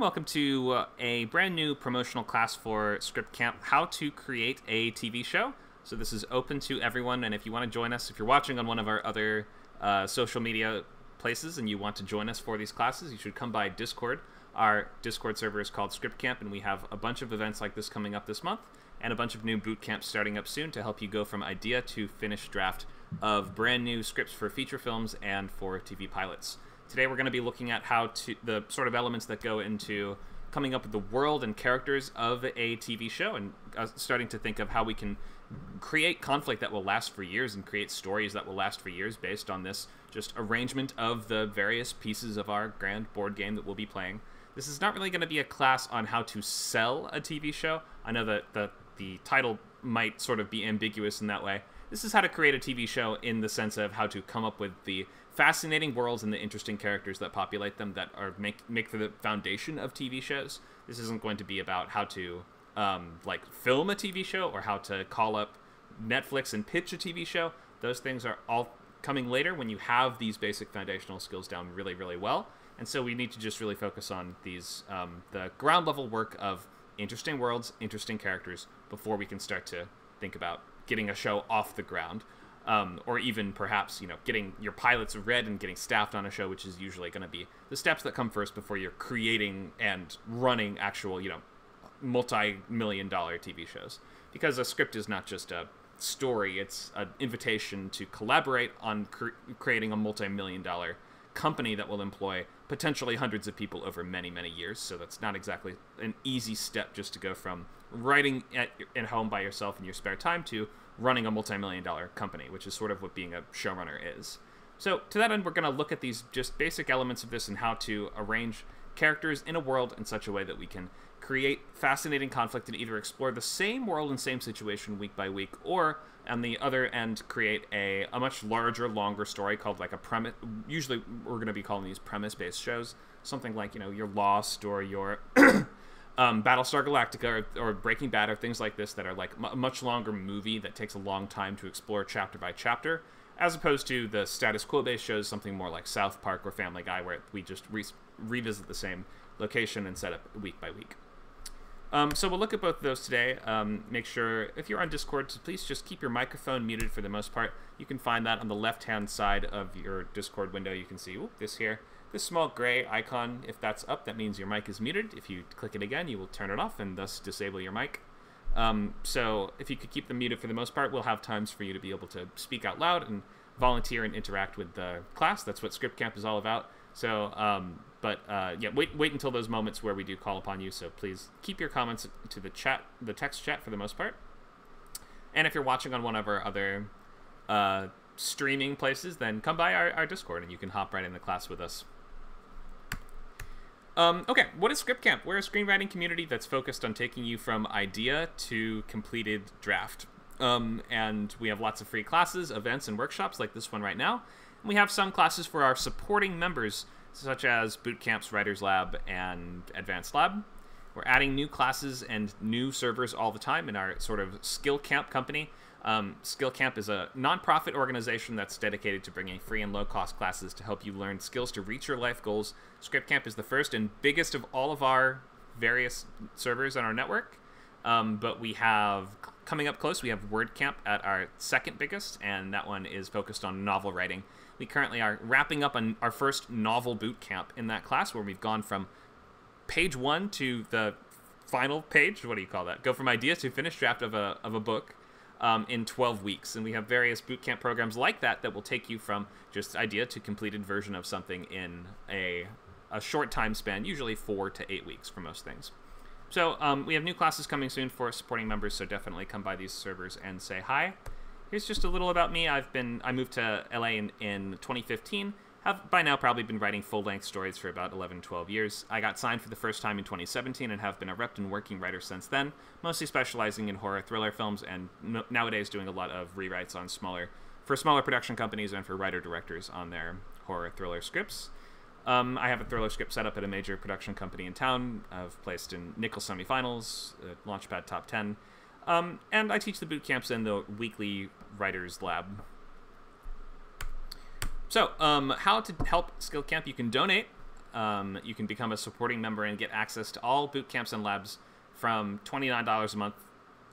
welcome to uh, a brand new promotional class for Script Camp How to Create a TV Show. So, this is open to everyone, and if you want to join us, if you're watching on one of our other uh, social media places and you want to join us for these classes, you should come by Discord. Our Discord server is called Script Camp, and we have a bunch of events like this coming up this month and a bunch of new boot camps starting up soon to help you go from idea to finished draft of brand new scripts for feature films and for TV pilots. Today we're going to be looking at how to the sort of elements that go into coming up with the world and characters of a TV show and uh, starting to think of how we can create conflict that will last for years and create stories that will last for years based on this just arrangement of the various pieces of our grand board game that we'll be playing. This is not really going to be a class on how to sell a TV show. I know that the the title might sort of be ambiguous in that way. This is how to create a TV show in the sense of how to come up with the fascinating worlds and the interesting characters that populate them that are make make for the foundation of TV shows. This isn't going to be about how to um, like film a TV show or how to call up Netflix and pitch a TV show. Those things are all coming later when you have these basic foundational skills down really, really well. And so we need to just really focus on these um, the ground level work of interesting worlds, interesting characters before we can start to think about getting a show off the ground. Um, or even perhaps you know getting your pilots read and getting staffed on a show, which is usually going to be the steps that come first before you're creating and running actual you know multi-million dollar TV shows. Because a script is not just a story; it's an invitation to collaborate on cre- creating a multi-million dollar company that will employ potentially hundreds of people over many, many years. So that's not exactly an easy step just to go from writing at, at home by yourself in your spare time to running a multi-million dollar company, which is sort of what being a showrunner is. So to that end, we're going to look at these just basic elements of this and how to arrange characters in a world in such a way that we can create fascinating conflict and either explore the same world and same situation week by week, or on the other end, create a, a much larger, longer story called like a premise. Usually, we're going to be calling these premise-based shows, something like you know your Lost or your um, Battlestar Galactica or, or, Breaking Bad or things like this that are like a much longer movie that takes a long time to explore chapter by chapter, as opposed to the status quo-based shows, something more like South Park or Family Guy, where we just re- revisit the same location and set up week by week. Um, so we'll look at both of those today. Um, make sure, if you're on Discord, so please just keep your microphone muted for the most part. You can find that on the left-hand side of your Discord window. You can see whoop, this here. This small gray icon, if that's up, that means your mic is muted. If you click it again, you will turn it off and thus disable your mic. Um, so if you could keep them muted for the most part, we'll have times for you to be able to speak out loud and volunteer and interact with the class. That's what Script Camp is all about. So um, but uh, yeah, wait wait until those moments where we do call upon you. So please keep your comments to the chat, the text chat for the most part. And if you're watching on one of our other uh, streaming places, then come by our, our Discord and you can hop right in the class with us. Um, okay, what is Script Camp? We're a screenwriting community that's focused on taking you from idea to completed draft. Um, and we have lots of free classes, events, and workshops like this one right now. And we have some classes for our supporting members such as boot camps, Writers Lab and Advanced Lab. We're adding new classes and new servers all the time in our sort of Skill Camp company. Um, Skill Camp is a nonprofit organization that's dedicated to bringing free and low cost classes to help you learn skills to reach your life goals. Script Camp is the first and biggest of all of our various servers on our network. Um, but we have coming up close, we have WordCamp at our second biggest, and that one is focused on novel writing. We currently are wrapping up on our first novel boot camp in that class where we've gone from page one to the final page. What do you call that? Go from idea to finished draft of a, of a book um, in 12 weeks. And we have various boot camp programs like that that will take you from just idea to completed version of something in a, a short time span, usually four to eight weeks for most things. So um, we have new classes coming soon for supporting members, so definitely come by these servers and say hi. Here's just a little about me. I've been I moved to LA in, in 2015. Have by now probably been writing full-length stories for about 11, 12 years. I got signed for the first time in 2017 and have been a Repton working writer since then, mostly specializing in horror thriller films and no, nowadays doing a lot of rewrites on smaller for smaller production companies and for writer directors on their horror thriller scripts. Um, I have a thriller script set up at a major production company in town. I've placed in Nicholls semifinals, uh, Launchpad top 10, um, and I teach the boot camps in the weekly writers lab. So, um, how to help Skill Camp? You can donate um, you can become a supporting member and get access to all boot camps and labs from $29 a month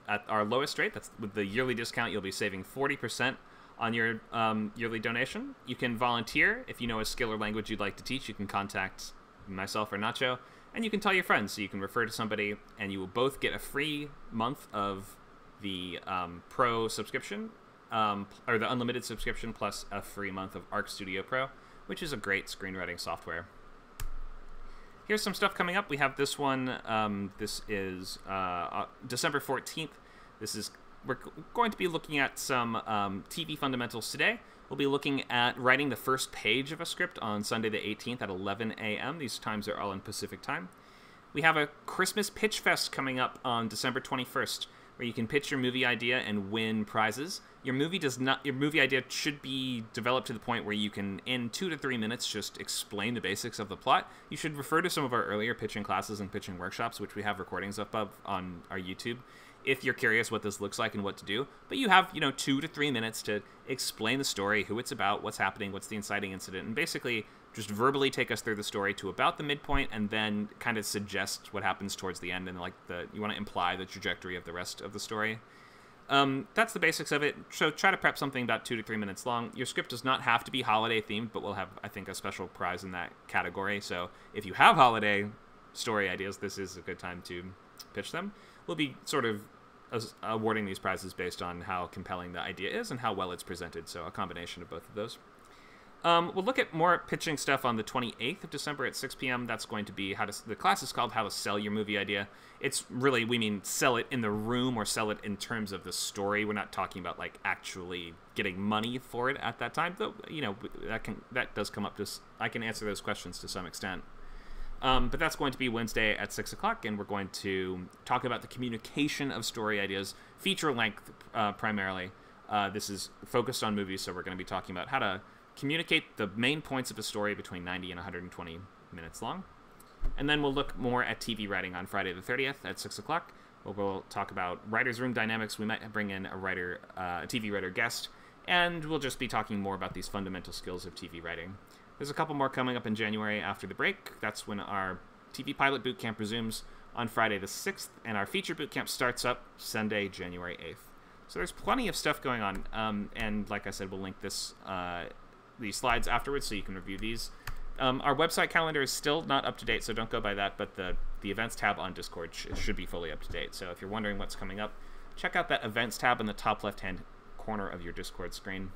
at our lowest rate. That's with the yearly discount, you'll be saving 40% on your um, yearly donation. You can volunteer if you know a skill or language you'd like to teach. You can contact myself or Nacho, and you can tell your friends. So you can refer to somebody, and you will both get a free month of the um, Pro subscription, um, or the unlimited subscription, plus a free month of Arc Studio Pro, which is a great screenwriting software. Here's some stuff coming up. We have this one. Um, this is uh, December 14th. This is we're going to be looking at some um, TV fundamentals today. We'll be looking at writing the first page of a script on Sunday the 18th at 11 a.m. These times are all in Pacific time. We have a Christmas Pitch Fest coming up on December 21st, where you can pitch your movie idea and win prizes. Your movie does not. Your movie idea should be developed to the point where you can, in two to three minutes, just explain the basics of the plot. You should refer to some of our earlier pitching classes and pitching workshops, which we have recordings up of on our YouTube if you're curious what this looks like and what to do. But you have, you know, two to three minutes to explain the story, who it's about, what's happening, what's the inciting incident, and basically just verbally take us through the story to about the midpoint and then kind of suggest what happens towards the end and like the you want to imply the trajectory of the rest of the story. Um, that's the basics of it. So try to prep something about two to three minutes long. Your script does not have to be holiday themed, but we'll have, I think, a special prize in that category. So if you have holiday story ideas, this is a good time to pitch them. We'll be sort of awarding these prizes based on how compelling the idea is and how well it's presented. So a combination of both of those. Um, we'll look at more pitching stuff on the 28th of December at 6 p.m. That's going to be how to. The class is called "How to Sell Your Movie Idea." It's really we mean sell it in the room or sell it in terms of the story. We're not talking about like actually getting money for it at that time. Though you know that can that does come up to. I can answer those questions to some extent. Um, but that's going to be Wednesday at 6 o'clock, and we're going to talk about the communication of story ideas, feature length uh, primarily. Uh, this is focused on movies, so we're going to be talking about how to communicate the main points of a story between 90 and 120 minutes long. And then we'll look more at TV writing on Friday the 30th at 6 o'clock, where we'll talk about writer's room dynamics. We might bring in a writer, uh, a TV writer guest, and we'll just be talking more about these fundamental skills of TV writing. There's a couple more coming up in January after the break. That's when our TV pilot boot camp resumes on Friday the 6th, and our feature boot camp starts up Sunday, January 8th. So there's plenty of stuff going on, um, and like I said, we'll link this uh, these slides afterwards so you can review these. Um, our website calendar is still not up to date, so don't go by that. But the the events tab on Discord sh should be fully up to date. So if you're wondering what's coming up, check out that events tab in the top left hand corner of your Discord screen.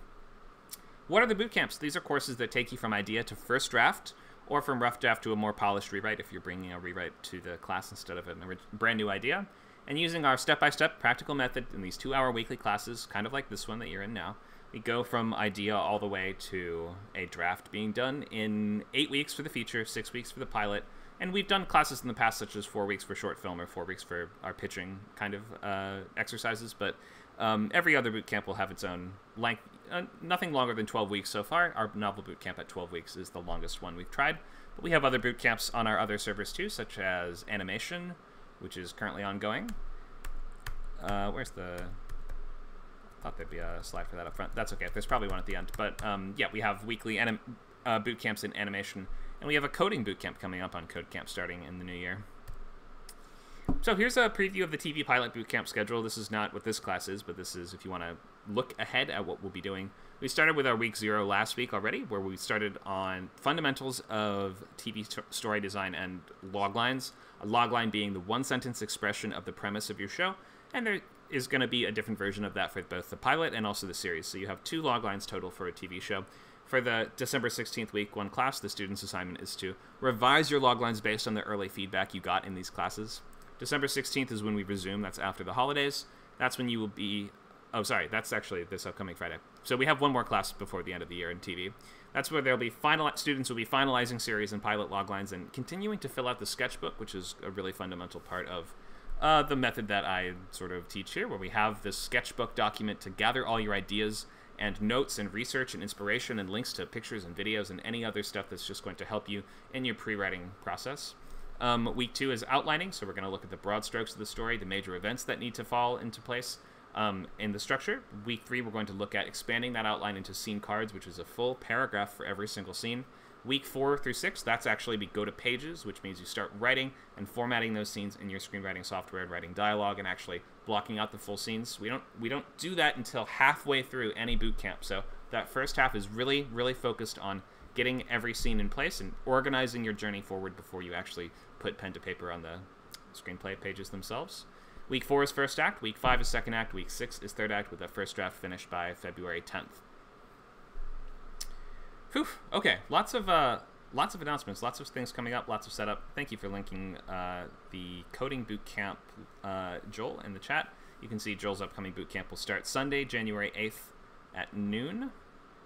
What are the boot camps? These are courses that take you from idea to first draft, or from rough draft to a more polished rewrite if you're bringing a rewrite to the class instead of a brand new idea. And using our step by step practical method in these two hour weekly classes, kind of like this one that you're in now, we go from idea all the way to a draft being done in eight weeks for the feature, six weeks for the pilot. And we've done classes in the past, such as four weeks for short film or four weeks for our pitching kind of uh, exercises. But um, every other boot camp will have its own length uh, nothing longer than 12 weeks so far. Our novel boot camp at 12 weeks is the longest one we've tried. But we have other boot camps on our other servers too, such as Animation, which is currently ongoing. Uh, where's the... I thought there'd be a slide for that up front. That's okay. There's probably one at the end. But um, yeah, we have weekly anim uh, boot camps in animation. And we have a coding boot camp coming up on Code Camp starting in the new year. So here's a preview of the TV Pilot Bootcamp schedule. This is not what this class is, but this is if you want to look ahead at what we'll be doing. We started with our week zero last week already, where we started on fundamentals of TV story design and log lines. A log line being the one sentence expression of the premise of your show, and there is going to be a different version of that for both the pilot and also the series. So you have two loglines total for a TV show. For the December 16th week one class, the student's assignment is to revise your loglines based on the early feedback you got in these classes. December 16th is when we resume. That's after the holidays. That's when you will be. Oh, sorry. That's actually this upcoming Friday. So we have one more class before the end of the year in TV. That's where there'll be final students will be finalizing series and pilot loglines and continuing to fill out the sketchbook, which is a really fundamental part of uh, the method that I sort of teach here, where we have this sketchbook document to gather all your ideas and notes and research and inspiration and links to pictures and videos and any other stuff that's just going to help you in your pre-writing process. Um, week two is outlining, so we're going to look at the broad strokes of the story, the major events that need to fall into place um, in the structure. Week three, we're going to look at expanding that outline into scene cards, which is a full paragraph for every single scene. Week four through six, that's actually we go to pages, which means you start writing and formatting those scenes in your screenwriting software and writing dialogue and actually blocking out the full scenes. We don't we don't do that until halfway through any boot camp. So that first half is really really focused on getting every scene in place and organizing your journey forward before you actually put pen to paper on the screenplay pages themselves. Week four is first act, week five is second act, week six is third act, with a first draft finished by February 10th. Whew. Okay, lots of uh, lots of announcements, lots of things coming up, lots of setup. Thank you for linking uh, the coding boot camp, uh, Joel, in the chat. You can see Joel's upcoming boot camp will start Sunday, January 8th at noon.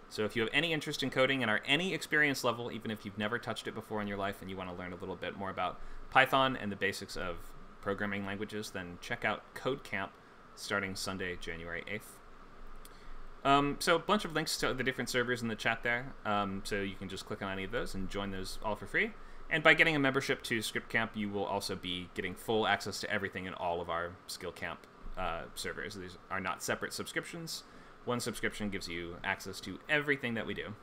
So if you have any interest in coding and are any experience level, even if you've never touched it before in your life and you want to learn a little bit more about Python and the basics of programming languages, then check out Code Camp starting Sunday, January 8th. Um, so a bunch of links to the different servers in the chat there. Um, so you can just click on any of those and join those all for free. And by getting a membership to Script Camp, you will also be getting full access to everything in all of our Skill Camp uh, servers. These are not separate subscriptions. One subscription gives you access to everything that we do.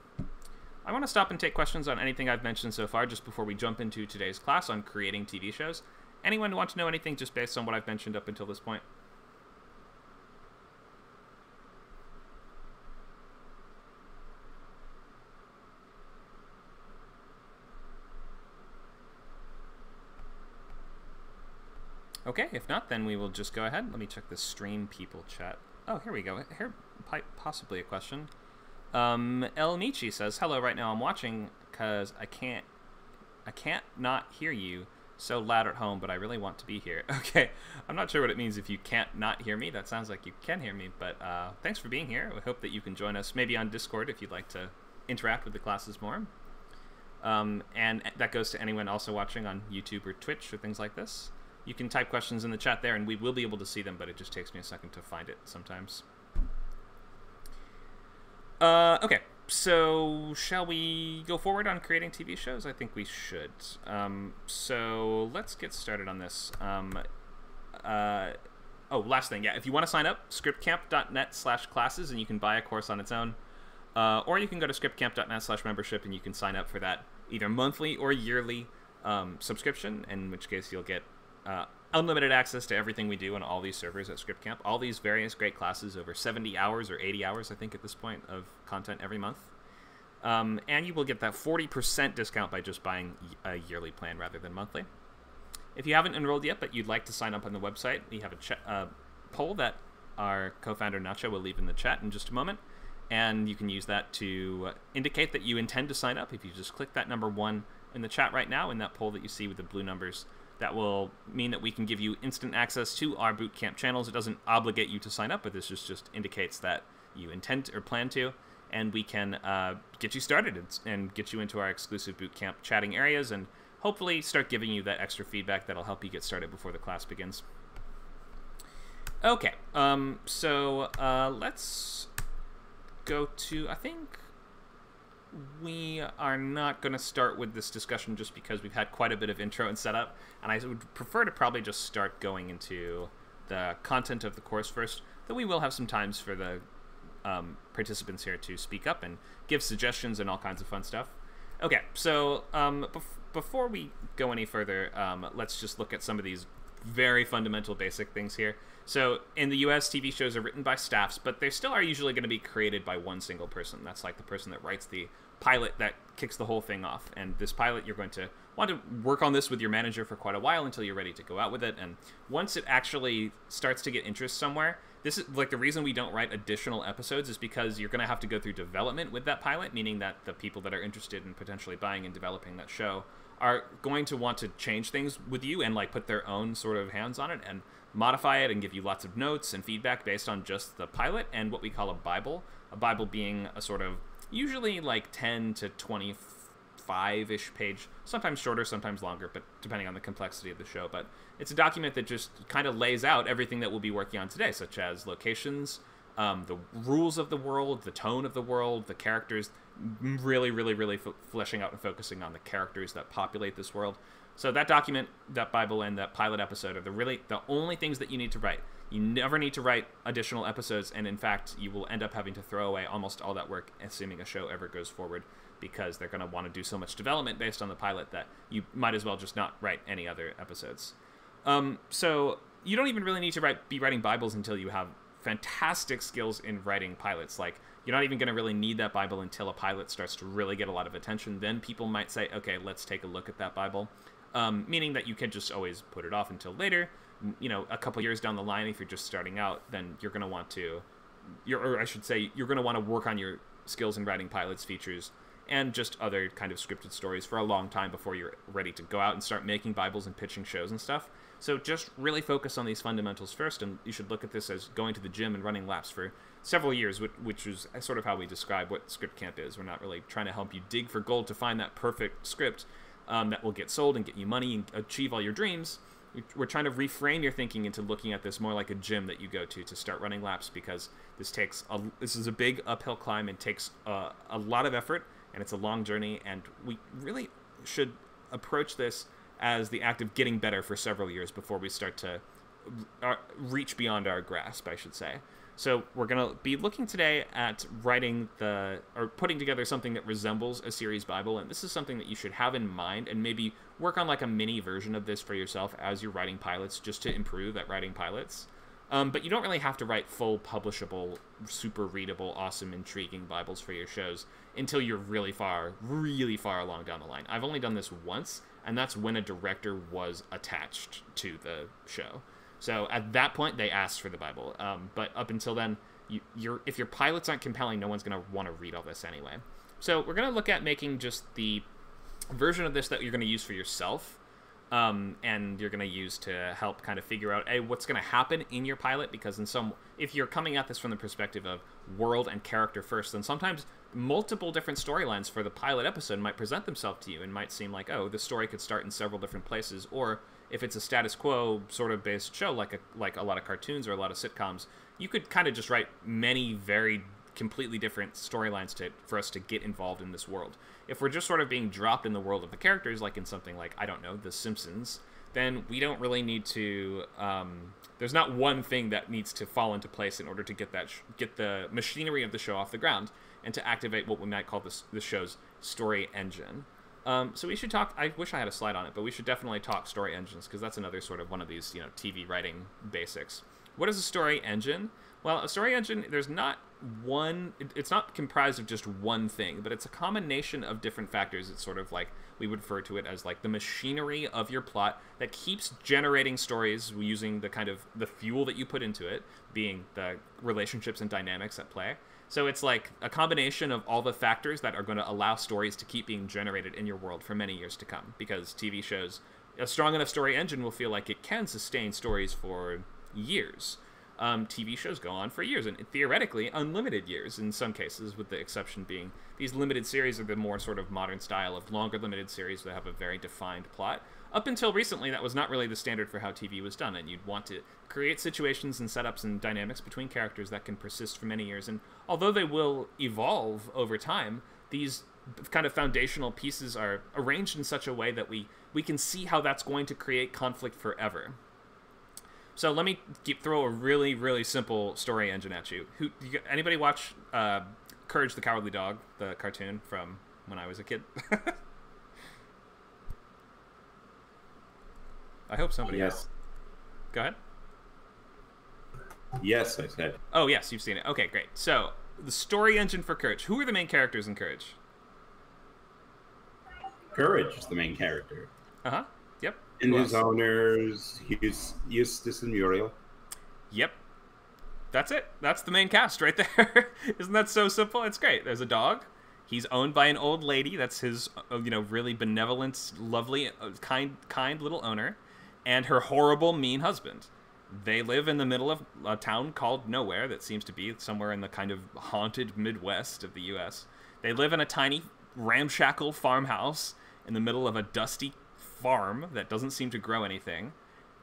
I want to stop and take questions on anything I've mentioned so far just before we jump into today's class on creating TV shows. Anyone want to know anything just based on what I've mentioned up until this point? Okay, if not, then we will just go ahead. Let me check the stream people chat. Oh, here we go. Here, possibly a question. Um, El Nietzsche says, "Hello. Right now, I'm watching because I can't, I can't not hear you so loud at home, but I really want to be here." Okay, I'm not sure what it means if you can't not hear me. That sounds like you can hear me, but uh, thanks for being here. We hope that you can join us maybe on Discord if you'd like to interact with the classes more. Um, and that goes to anyone also watching on YouTube or Twitch or things like this you can type questions in the chat there and we will be able to see them, but it just takes me a second to find it sometimes. Uh, okay, so shall we go forward on creating TV shows? I think we should. Um, so let's get started on this. Um, uh, oh, last thing, yeah, if you want to sign up, scriptcamp.net slash classes, and you can buy a course on its own. Uh, or you can go to scriptcamp.net slash membership, and you can sign up for that either monthly or yearly um, subscription, in which case you'll get uh, unlimited access to everything we do on all these servers at Script Camp. All these various great classes, over 70 hours or 80 hours, I think, at this point, of content every month. Um, and you will get that 40% discount by just buying a yearly plan rather than monthly. If you haven't enrolled yet, but you'd like to sign up on the website, we have a uh, poll that our co-founder Nacho will leave in the chat in just a moment, and you can use that to indicate that you intend to sign up. If you just click that number one in the chat right now in that poll that you see with the blue numbers, that will mean that we can give you instant access to our bootcamp channels. It doesn't obligate you to sign up, but this just, just indicates that you intend or plan to, and we can uh, get you started and, and get you into our exclusive bootcamp chatting areas and hopefully start giving you that extra feedback that'll help you get started before the class begins. Okay, um, so uh, let's go to, I think we are not going to start with this discussion just because we've had quite a bit of intro and setup, and I would prefer to probably just start going into the content of the course first, though we will have some times for the um, participants here to speak up and give suggestions and all kinds of fun stuff. Okay, so um, bef before we go any further, um, let's just look at some of these very fundamental basic things here. So in the US, TV shows are written by staffs, but they still are usually going to be created by one single person. That's like the person that writes the pilot that kicks the whole thing off. And this pilot, you're going to want to work on this with your manager for quite a while until you're ready to go out with it. And once it actually starts to get interest somewhere, this is like the reason we don't write additional episodes is because you're going to have to go through development with that pilot, meaning that the people that are interested in potentially buying and developing that show are going to want to change things with you and like put their own sort of hands on it and modify it and give you lots of notes and feedback based on just the pilot and what we call a Bible. A Bible being a sort of usually like 10 to 25 ish page, sometimes shorter, sometimes longer, but depending on the complexity of the show. But it's a document that just kind of lays out everything that we'll be working on today, such as locations, um, the rules of the world, the tone of the world, the characters, really, really, really f- fleshing out and focusing on the characters that populate this world. So that document, that Bible, and that pilot episode are the really the only things that you need to write. You never need to write additional episodes, and in fact, you will end up having to throw away almost all that work, assuming a show ever goes forward, because they're going to want to do so much development based on the pilot that you might as well just not write any other episodes. Um, so you don't even really need to write be writing Bibles until you have fantastic skills in writing pilots. Like you're not even going to really need that Bible until a pilot starts to really get a lot of attention. Then people might say, okay, let's take a look at that Bible. Um, meaning that you can just always put it off until later. You know, a couple years down the line, if you're just starting out, then you're going to want to, or I should say, you're going to want to work on your skills in writing pilots, features, and just other kind of scripted stories for a long time before you're ready to go out and start making Bibles and pitching shows and stuff. So just really focus on these fundamentals first, and you should look at this as going to the gym and running laps for several years, which is sort of how we describe what Script Camp is. We're not really trying to help you dig for gold to find that perfect script um, that will get sold and get you money and achieve all your dreams. We're trying to reframe your thinking into looking at this more like a gym that you go to to start running laps because this takes a, this is a big uphill climb and takes a, a lot of effort and it's a long journey and we really should approach this as the act of getting better for several years before we start to uh, reach beyond our grasp, I should say. So we're going to be looking today at writing the or putting together something that resembles a series Bible, and this is something that you should have in mind and maybe work on like a mini version of this for yourself as you're writing pilots, just to improve at writing pilots. Um, but you don't really have to write full publishable, super readable, awesome, intriguing Bibles for your shows until you're really far, really far along down the line. I've only done this once, and that's when a director was attached to the show. So at that point, they asked for the Bible. Um, but up until then, you, are if your pilots aren't compelling, no one's going to want to read all this anyway. So we're going to look at making just the version of this that you're going to use for yourself. Um, and you're going to use to help kind of figure out, hey, what's going to happen in your pilot? Because in some, if you're coming at this from the perspective of world and character first, then sometimes multiple different storylines for the pilot episode might present themselves to you and might seem like, oh, the story could start in several different places. Or if it's a status quo sort of based show, like a, like a lot of cartoons or a lot of sitcoms, you could kind of just write many very completely different storylines to for us to get involved in this world. If we're just sort of being dropped in the world of the characters, like in something like I don't know, The Simpsons, then we don't really need to. Um, there's not one thing that needs to fall into place in order to get that sh- get the machinery of the show off the ground and to activate what we might call this the show's story engine. Um, so we should talk. I wish I had a slide on it, but we should definitely talk story engines because that's another sort of one of these you know TV writing basics. What is a story engine? Well, a story engine, there's not one, it's not comprised of just one thing, but it's a combination of different factors. It's sort of like, we would refer to it as like the machinery of your plot that keeps generating stories using the kind of the fuel that you put into it, being the relationships and dynamics at play. So it's like a combination of all the factors that are going to allow stories to keep being generated in your world for many years to come. Because TV shows, a strong enough story engine will feel like it can sustain stories for years. Um, TV shows go on for years, and theoretically unlimited years in some cases, with the exception being these limited series are the more sort of modern style of longer limited series that have a very defined plot up until recently, that was not really the standard for how TV was done, and you'd want to create situations and setups and dynamics between characters that can persist for many years. And although they will evolve over time, these kind of foundational pieces are arranged in such a way that we we can see how that's going to create conflict forever. So let me keep, throw a really really simple story engine at you. Who anybody watch uh, Courage the Cowardly Dog, the cartoon from when I was a kid? I hope somebody yes. Has. Go ahead. Yes, I said. Oh, yes, you've seen it. Okay, great. So, the story engine for Courage. Who are the main characters in Courage? Courage is the main character. Uh huh. Yep. And Who his else? owners, Eustace and Muriel. Yep. That's it. That's the main cast right there. Isn't that so simple? It's great. There's a dog. He's owned by an old lady. That's his, uh, you know, really benevolent, lovely, uh, kind, kind little owner and her horrible, mean husband. They live in the middle of a town called Nowhere that seems to be somewhere in the kind of haunted Midwest of the U.S. They live in a tiny, ramshackle farmhouse in the middle of a dusty farm that doesn't seem to grow anything.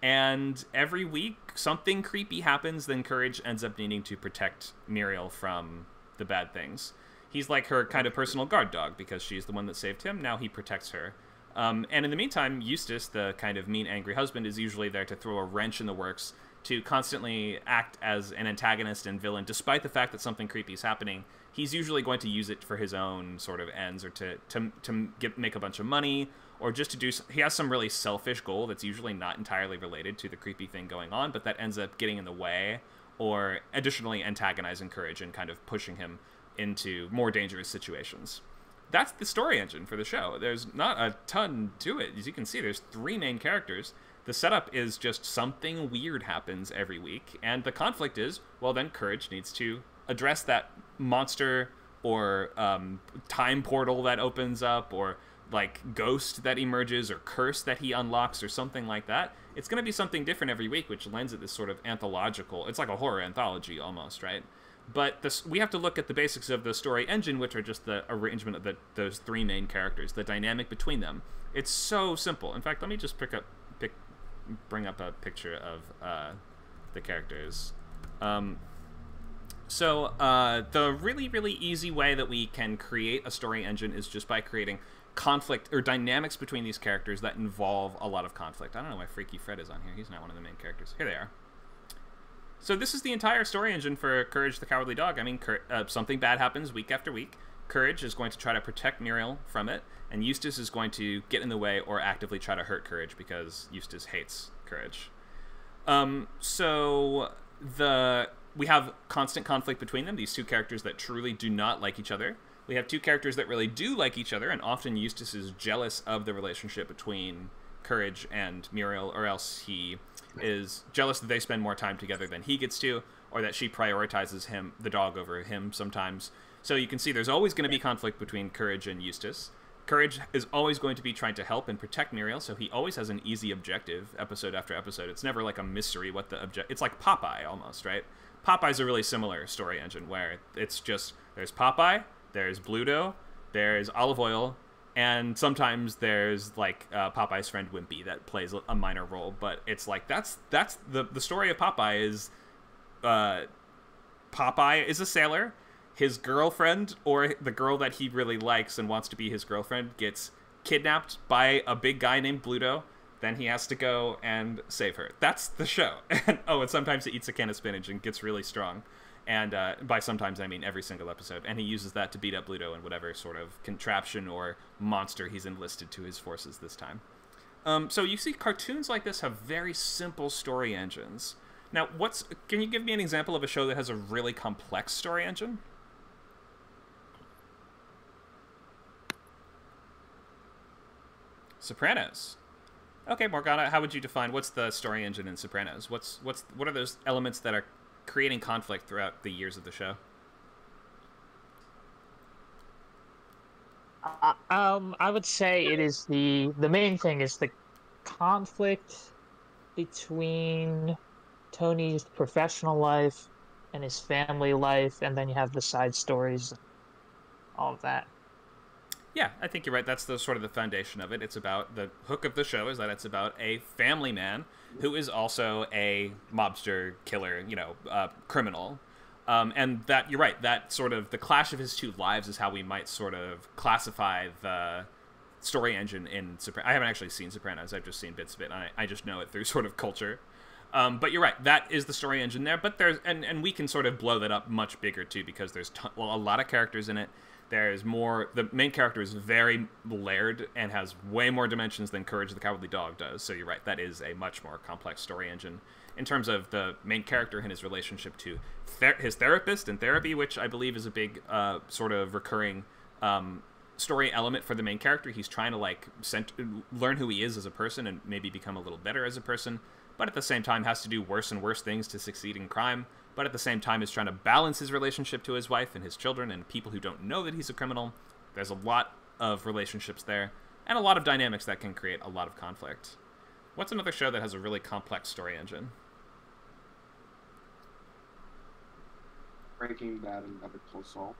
And every week, something creepy happens, then Courage ends up needing to protect Muriel from the bad things. He's like her kind of personal guard dog because she's the one that saved him. Now he protects her Um, and in the meantime, Eustace, the kind of mean, angry husband, is usually there to throw a wrench in the works to constantly act as an antagonist and villain, despite the fact that something creepy is happening. He's usually going to use it for his own sort of ends, or to to to get, make a bunch of money, or just to do. He has some really selfish goal that's usually not entirely related to the creepy thing going on, but that ends up getting in the way, or additionally antagonizing Courage and kind of pushing him into more dangerous situations. That's the story engine for the show. There's not a ton to it. As you can see, there's three main characters the setup is just something weird happens every week, and the conflict is well, then Courage needs to address that monster or um, time portal that opens up or like ghost that emerges or curse that he unlocks or something like that. It's going to be something different every week, which lends it this sort of anthological. It's like a horror anthology almost, right? But this, we have to look at the basics of the story engine, which are just the arrangement of the, those three main characters, the dynamic between them. It's so simple. In fact, let me just pick up pick, bring up a picture of uh, the characters. Um, so uh, the really, really easy way that we can create a story engine is just by creating conflict or dynamics between these characters that involve a lot of conflict. I don't know why Freaky Fred is on here. He's not one of the main characters. Here they are. So this is the entire story engine for Courage the Cowardly Dog. I mean, uh, something bad happens week after week. Courage is going to try to protect Muriel from it, and Eustace is going to get in the way or actively try to hurt Courage because Eustace hates Courage. Um, so the we have constant conflict between them. These two characters that truly do not like each other. We have two characters that really do like each other, and often Eustace is jealous of the relationship between Courage and Muriel, or else he is jealous that they spend more time together than he gets to, or that she prioritizes him, the dog, over him sometimes. So you can see there's always going to be conflict between Courage and Eustace. Courage is always going to be trying to help and protect Muriel, so he always has an easy objective episode after episode. It's never like a mystery what the object. It's like Popeye almost, right? Popeye's a really similar story engine where it's just there's Popeye, there's Bluto, there's Olive Oyl, and sometimes there's like uh, Popeye's friend Wimpy that plays a minor role. But it's like that's that's the the story of Popeye is, uh, Popeye is a sailor his girlfriend or the girl that he really likes and wants to be his girlfriend gets kidnapped by a big guy named Bluto. Then he has to go and save her. That's the show. And oh, and sometimes he eats a can of spinach and gets really strong. And uh, by sometimes I mean every single episode. And he uses that to beat up Bluto and whatever sort of contraption or monster he's enlisted to his forces this time. Um, so you see, cartoons like this have very simple story engines. Now, what's? Can you give me an example of a show that has a really complex story engine? Sopranos. Okay, Morgana, how would you define what's the story engine in Sopranos? What's what's what are those elements that are creating conflict throughout the years of the show? Uh, um, I would say it is the the main thing is the conflict between Tony's professional life and his family life, and then you have the side stories, all of that. Yeah, I think you're right. That's the sort of the foundation of it. It's about the hook of the show is that it's about a family man who is also a mobster, killer, you know, uh, criminal. Um, and that you're right. That sort of the clash of his two lives is how we might sort of classify the story engine in Sopranos. I haven't actually seen Sopranos. I've just seen bits of it. I, I just know it through sort of culture. Um, but you're right. That is the story engine there. But there's and and we can sort of blow that up much bigger too because there's well a lot of characters in it there's more. The main character is very layered and has way more dimensions than Courage the Cowardly Dog does. So you're right. That is a much more complex story engine in terms of the main character and his relationship to ther- his therapist and therapy, which I believe is a big uh, sort of recurring um, story element for the main character. He's trying to like cent- learn who he is as a person and maybe become a little better as a person, but at the same time has to do worse and worse things to succeed in crime but at the same time is trying to balance his relationship to his wife and his children and people who don't know that he's a criminal. There's a lot of relationships there and a lot of dynamics that can create a lot of conflict. What's another show that has a really complex story engine? Breaking Bad and Better Call Saul.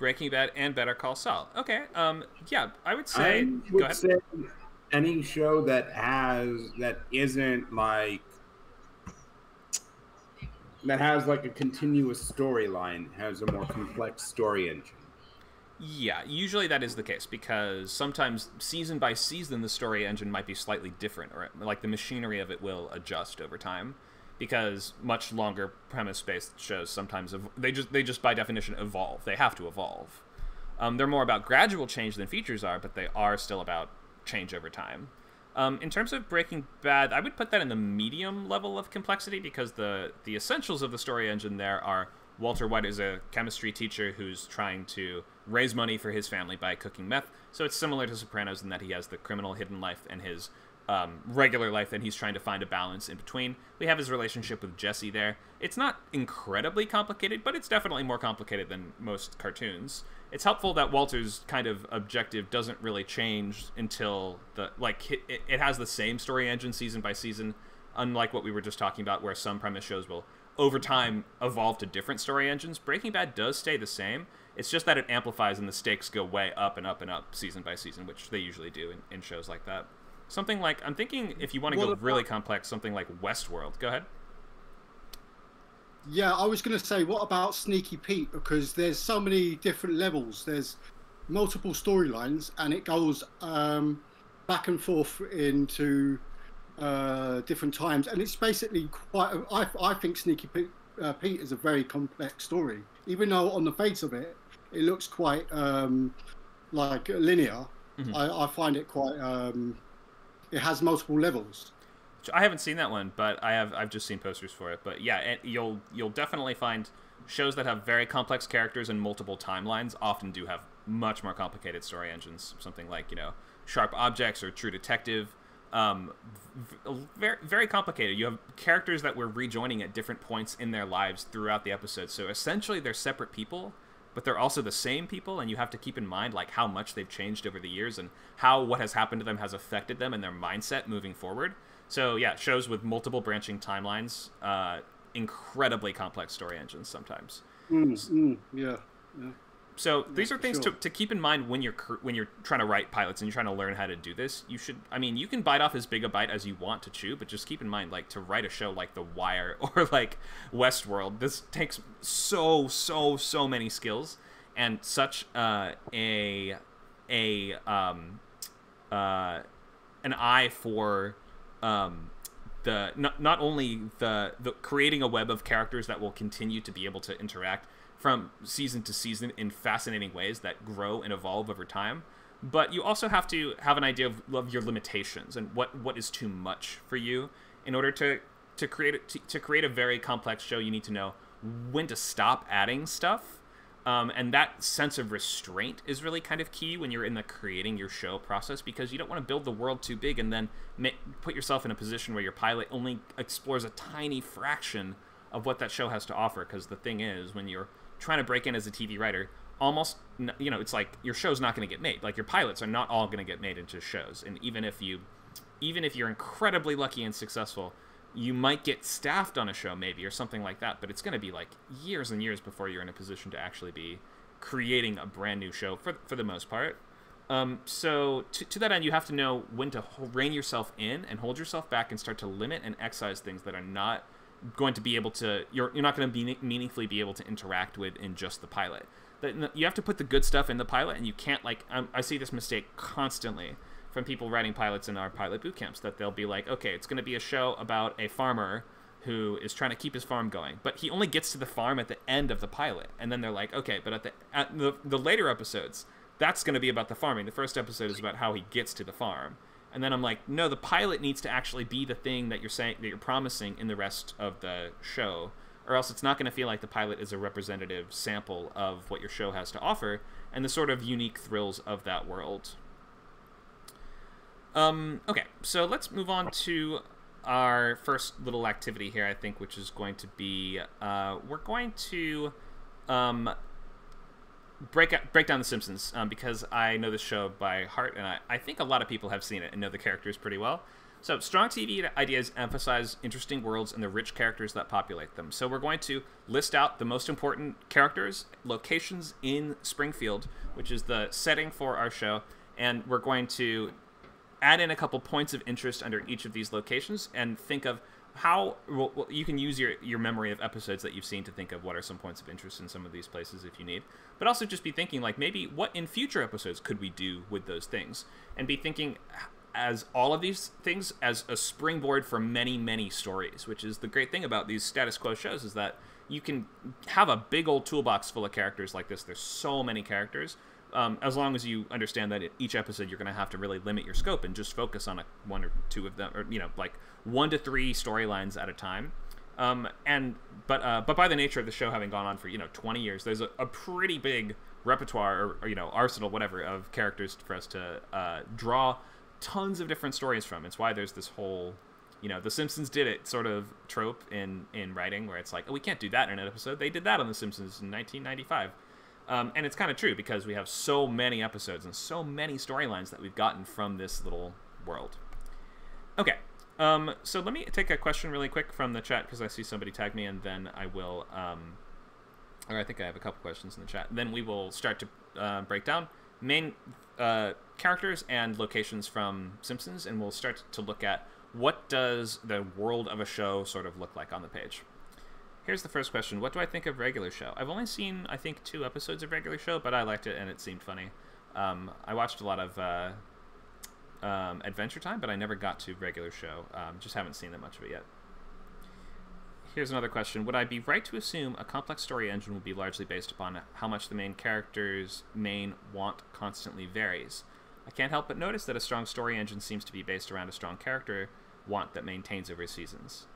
Breaking Bad and Better Call Saul. Okay. Um. Yeah, I would say. I would say any show that has that isn't like that has like a continuous storyline has a more complex story engine. Yeah, usually that is the case because sometimes season by season the story engine might be slightly different, or like the machinery of it will adjust over time. Because much longer premise-based shows sometimes ev- they just they just by definition evolve. They have to evolve. Um, they're more about gradual change than features are, but they are still about change over time. Um, in terms of Breaking Bad, I would put that in the medium level of complexity because the the essentials of the story engine there are Walter White is a chemistry teacher who's trying to raise money for his family by cooking meth. So it's similar to Sopranos in that he has the criminal hidden life and his um, regular life, and he's trying to find a balance in between. We have his relationship with Jesse there. It's not incredibly complicated, but it's definitely more complicated than most cartoons. It's helpful that Walter's kind of objective doesn't really change until the like it, has the same story engine season by season, unlike what we were just talking about, where some premise shows will over time evolve to different story engines. Breaking Bad does stay the same. It's just that it amplifies and the stakes go way up and up and up season by season, which they usually do in, in shows like that. Something like I'm thinking if you want to What go really complex, something like Westworld. Go ahead. Yeah, I was going to say, what about Sneaky Pete? Because there's so many different levels. There's multiple storylines, and it goes um, back and forth into uh, different times, and it's basically quite. I, I think Sneaky Pete, uh, Pete is a very complex story, even though on the face of it, it looks quite um, like linear. Mhm. I, I find it quite. Um, it has multiple levels. I haven't seen that one, but I have. I've just seen posters for it. But yeah, it, you'll you'll definitely find shows that have very complex characters and multiple timelines often do have much more complicated story engines. Something like you know Sharp Objects or True Detective. Um, very very complicated. You have characters that we're rejoining at different points in their lives throughout the episode. So essentially, they're separate people, but they're also the same people, and you have to keep in mind like how much they've changed over the years and how what has happened to them has affected them and their mindset moving forward. So yeah, shows with multiple branching timelines, uh, incredibly complex story engines sometimes. Mm, mm, yeah, yeah. So these are things sure. to, to keep in mind when you're when you're trying to write pilots and you're trying to learn how to do this. You should, I mean, you can bite off as big a bite as you want to chew, but just keep in mind, like to write a show like The Wire or like Westworld, this takes so so so many skills and such uh, a a um, uh, an eye for um, the not, not only the the creating a web of characters that will continue to be able to interact from season to season in fascinating ways that grow and evolve over time but you also have to have an idea of, of your limitations and what what is too much for you in order to to create to, to create a very complex show you need to know when to stop adding stuff um, and that sense of restraint is really kind of key when you're in the creating your show process because you don't want to build the world too big and then put yourself in a position where your pilot only explores a tiny fraction of what that show has to offer. Because the thing is, when you're trying to break in as a TV writer, almost you know it's like your show's not going to get made. Like your pilots are not all going to get made into shows, and even if you, even if you're incredibly lucky and successful, you might get staffed on a show maybe or something like that but it's going to be like years and years before you're in a position to actually be creating a brand new show for, for the most part um, so to, to that end you have to know when to rein yourself in and hold yourself back and start to limit and excise things that are not going to be able to you're, you're not going to be meaningfully be able to interact with in just the pilot. That you have to put the good stuff in the pilot and you can't like um, i see this mistake constantly from people writing pilots in our pilot boot camps that they'll be like, okay, it's going to be a show about a farmer who is trying to keep his farm going, but he only gets to the farm at the end of the pilot, and then they're like, okay, but at the at the, the later episodes, that's going to be about the farming. The first episode is about how he gets to the farm, and then I'm like, no, the pilot needs to actually be the thing that you're saying that you're promising in the rest of the show, or else it's not going to feel like the pilot is a representative sample of what your show has to offer and the sort of unique thrills of that world. Um, okay, so let's move on to our first little activity here, I think, which is going to be uh, we're going to um, break break down The Simpsons um, because I know this show by heart, and I, I think a lot of people have seen it and know the characters pretty well. So, strong TV ideas emphasize interesting worlds and the rich characters that populate them. So, we're going to list out the most important characters, locations in Springfield, which is the setting for our show, and we're going to add in a couple points of interest under each of these locations and think of how well, you can use your, your memory of episodes that you've seen to think of what are some points of interest in some of these places if you need but also just be thinking like maybe what in future episodes could we do with those things? And be thinking as all of these things as a springboard for many many stories which is the great thing about these status quo shows is that you can have a big old toolbox full of characters like this. There's so many characters um, as long as you understand that each episode you're going to have to really limit your scope and just focus on a, one or two of them, or you know, like one to three storylines at a time. Um, and but uh, but by the nature of the show having gone on for you know 20 years, there's a, a pretty big repertoire or, or, you know arsenal whatever of characters for us to uh, draw tons of different stories from. It's why there's this whole you know, The Simpsons did it sort of trope in in writing where it's like, oh, we can't do that in an episode. They did that on The Simpsons in 1995. Um, and it's kind of true because we have so many episodes and so many storylines that we've gotten from this little world. Okay, um, so let me take a question really quick from the chat because I see somebody tag me, and then I will. Um, or I think I have a couple questions in the chat. Then we will start to uh, break down main uh, characters and locations from Simpsons, and we'll start to look at what does the world of a show sort of look like on the page. Here's the first question. What do I think of Regular Show? I've only seen, I think, two episodes of Regular Show, but I liked it and it seemed funny. Um, I watched a lot of uh, um, Adventure Time, but I never got to Regular Show. Um, just haven't seen that much of it yet. Here's another question. Would I be right to assume a complex story engine will be largely based upon how much the main character's main want constantly varies? I can't help but notice that a strong story engine seems to be based around a strong character want that maintains over seasons.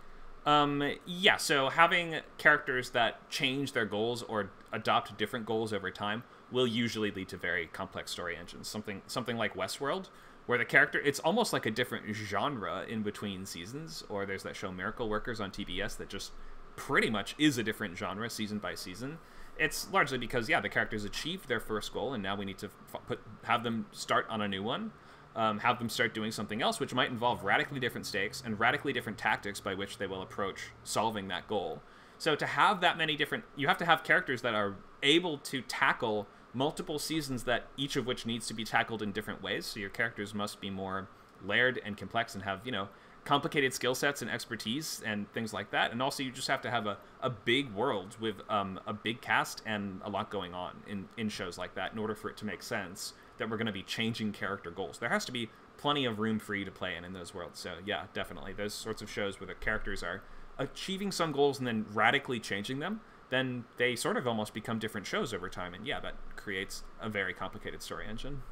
Um, yeah, so having characters that change their goals or adopt different goals over time will usually lead to very complex story engines. Something something like Westworld, where the character it's almost like a different genre in between seasons. Or there's that show Miracle Workers on TBS that just pretty much is a different genre season by season. It's largely because yeah, the characters achieved their first goal, and now we need to put have them start on a new one um, have them start doing something else, which might involve radically different stakes and radically different tactics by which they will approach solving that goal. So to have that many different, you have to have characters that are able to tackle multiple seasons that each of which needs to be tackled in different ways. So your characters must be more layered and complex and have, you know, complicated skill sets and expertise and things like that. And also you just have to have a, a big world with um, a big cast and a lot going on in, in shows like that in order for it to make sense that we're going to be changing character goals. There has to be plenty of room for you to play in in those worlds. So yeah, definitely those sorts of shows where the characters are achieving some goals and then radically changing them, then they sort of almost become different shows over time. And yeah, that creates a very complicated story engine.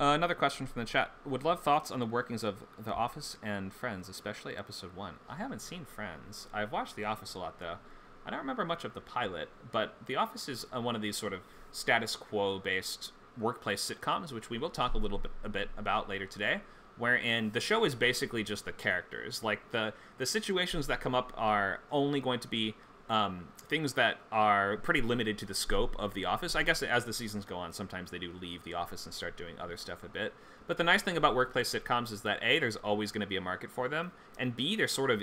Uh, another question from the chat. Would love thoughts on the workings of The Office and Friends, especially episode one. I haven't seen Friends. I've watched The Office a lot though. I don't remember much of the pilot, but The Office is uh, one of these sort of status quo based workplace sitcoms, which we will talk a little bit a bit about later today. Wherein the show is basically just the characters. Like the the situations that come up are only going to be um, things that are pretty limited to the scope of the office. I guess as the seasons go on, sometimes they do leave the office and start doing other stuff a bit. But the nice thing about workplace sitcoms is that a there's always going to be a market for them, and b they're sort of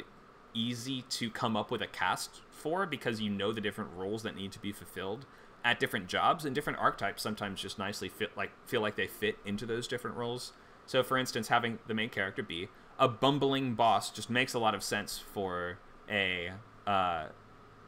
easy to come up with a cast for because you know the different roles that need to be fulfilled at different jobs and different archetypes sometimes just nicely fit like feel like they fit into those different roles. So for instance, having the main character be a bumbling boss just makes a lot of sense for a uh,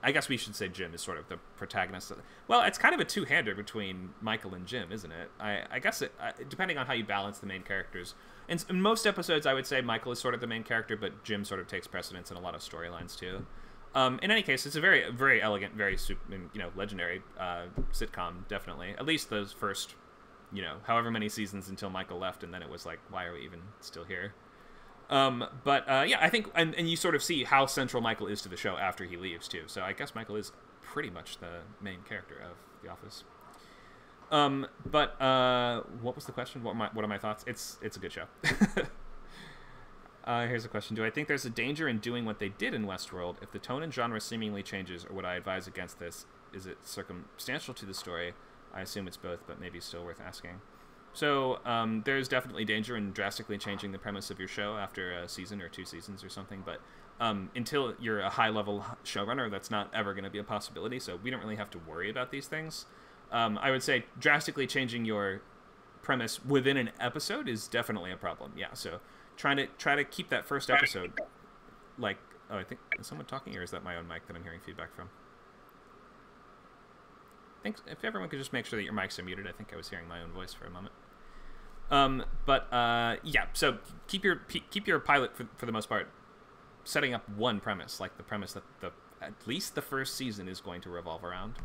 I guess we should say Jim is sort of the protagonist. Well, it's kind of a two-hander between Michael and Jim, isn't it? I, I guess it, depending on how you balance the main characters. In, in, most episodes, I would say Michael is sort of the main character, but Jim sort of takes precedence in a lot of storylines too. Um, in any case, it's a very, very elegant, very you know, legendary uh, sitcom. Definitely, at least those first, you know, however many seasons until Michael left, and then it was like, why are we even still here? Um, but uh, yeah, I think, and, and you sort of see how central Michael is to the show after he leaves too. So I guess Michael is pretty much the main character of The Office. Um, but uh, what was the question? What, my, what are my thoughts? It's it's a good show. Uh, here's a question: Do I think there's a danger in doing what they did in Westworld if the tone and genre seemingly changes, or would I advise against this? Is it circumstantial to the story? I assume it's both, but maybe still worth asking. So um, there's definitely danger in drastically changing the premise of your show after a season or two seasons or something. But um, until you're a high-level showrunner, that's not ever going to be a possibility. So we don't really have to worry about these things. Um, I would say drastically changing your premise within an episode is definitely a problem. Yeah, so trying to try to keep that first episode like oh I think is someone talking or is that my own mic that I'm hearing feedback from? Thanks. If everyone could just make sure that your mics are muted, I think I was hearing my own voice for a moment. Um, but uh, yeah, so keep your keep your pilot for, for the most part setting up one premise, like the premise that the at least the first season is going to revolve around.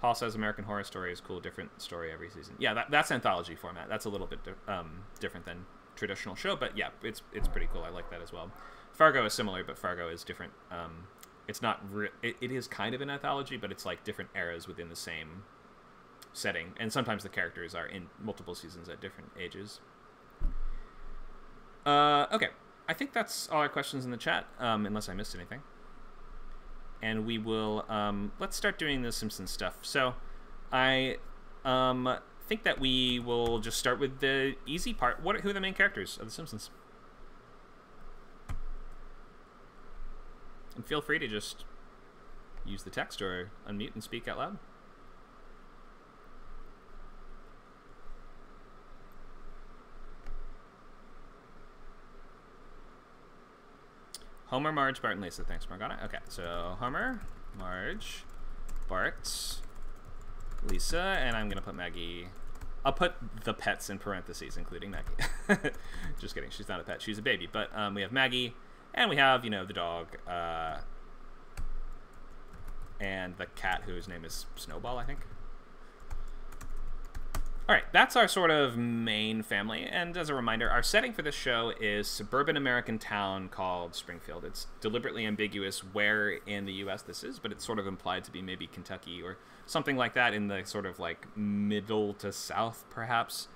Paul says American Horror Story is cool, different story every season. Yeah, that, that's anthology format. That's a little bit di- um, different than traditional show, but yeah, it's it's pretty cool. I like that as well. Fargo is similar, but Fargo is different. Um, it's not. It, it is kind of an anthology, but it's like different eras within the same setting, and sometimes the characters are in multiple seasons at different ages. Uh, okay, I think that's all our questions in the chat, um, unless I missed anything. And we will um, let's start doing the Simpsons stuff. So, I um, think that we will just start with the easy part. What? Who are the main characters of the Simpsons? And feel free to just use the text or unmute and speak out loud. Homer, Marge, Bart, and Lisa. Thanks, Morgana. Okay, so Homer, Marge, Bart, Lisa, and I'm gonna put Maggie. I'll put the pets in parentheses, including Maggie. Just kidding. She's not a pet. She's a baby. But um, we have Maggie, and we have you know the dog, uh, and the cat whose name is Snowball, I think. All right, that's our sort of main family. And as a reminder, our setting for this show is suburban American town called Springfield. It's deliberately ambiguous where in the U.S. this is, but it's sort of implied to be maybe Kentucky or something like that in the sort of like middle to south, perhaps.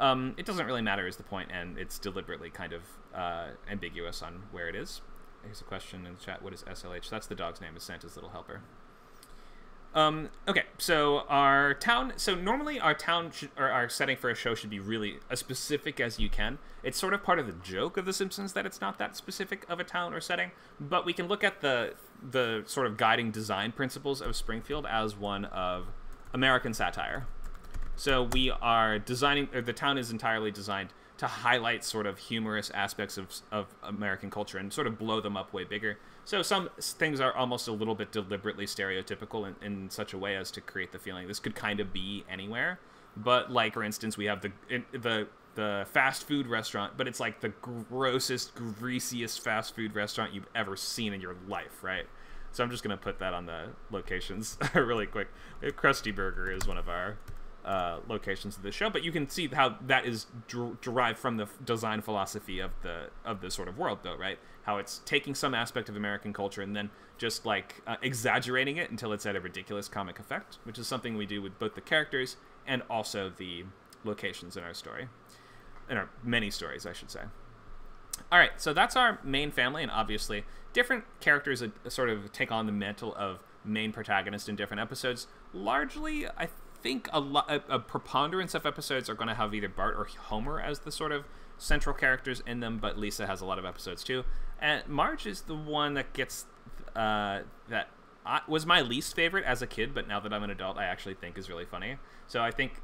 Um, it doesn't really matter, is the point, and it's deliberately kind of uh, ambiguous on where it is. Here's a question in the chat. What is SLH? That's the dog's name. Is Santa's little helper. Um, okay, so our town. So normally our town or our setting for a show should be really as specific as you can. It's sort of part of the joke of The Simpsons that it's not that specific of a town or setting. But we can look at the the sort of guiding design principles of Springfield as one of American satire. So we are designing, or the town is entirely designed to highlight sort of humorous aspects of, of American culture and sort of blow them up way bigger. So some things are almost a little bit deliberately stereotypical in, in such a way as to create the feeling this could kind of be anywhere. But like for instance, we have the the the fast food restaurant, but it's like the grossest, greasiest fast food restaurant you've ever seen in your life, right? So I'm just gonna put that on the locations really quick. Krusty Burger is one of our uh, locations of the show, but you can see how that is der- derived from the f- design philosophy of the of the sort of world, though, right? How it's taking some aspect of American culture and then just like uh, exaggerating it until it's at a ridiculous comic effect, which is something we do with both the characters and also the locations in our story, in our many stories, I should say. All right, so that's our main family, and obviously different characters uh, sort of take on the mantle of main protagonist in different episodes. Largely, I think a, lo- a, a preponderance of episodes are going to have either Bart or Homer as the sort of central characters in them, but Lisa has a lot of episodes too. And Marge is the one that gets uh, that I, was my least favorite as a kid, but now that I'm an adult, I actually think is really funny. So I think.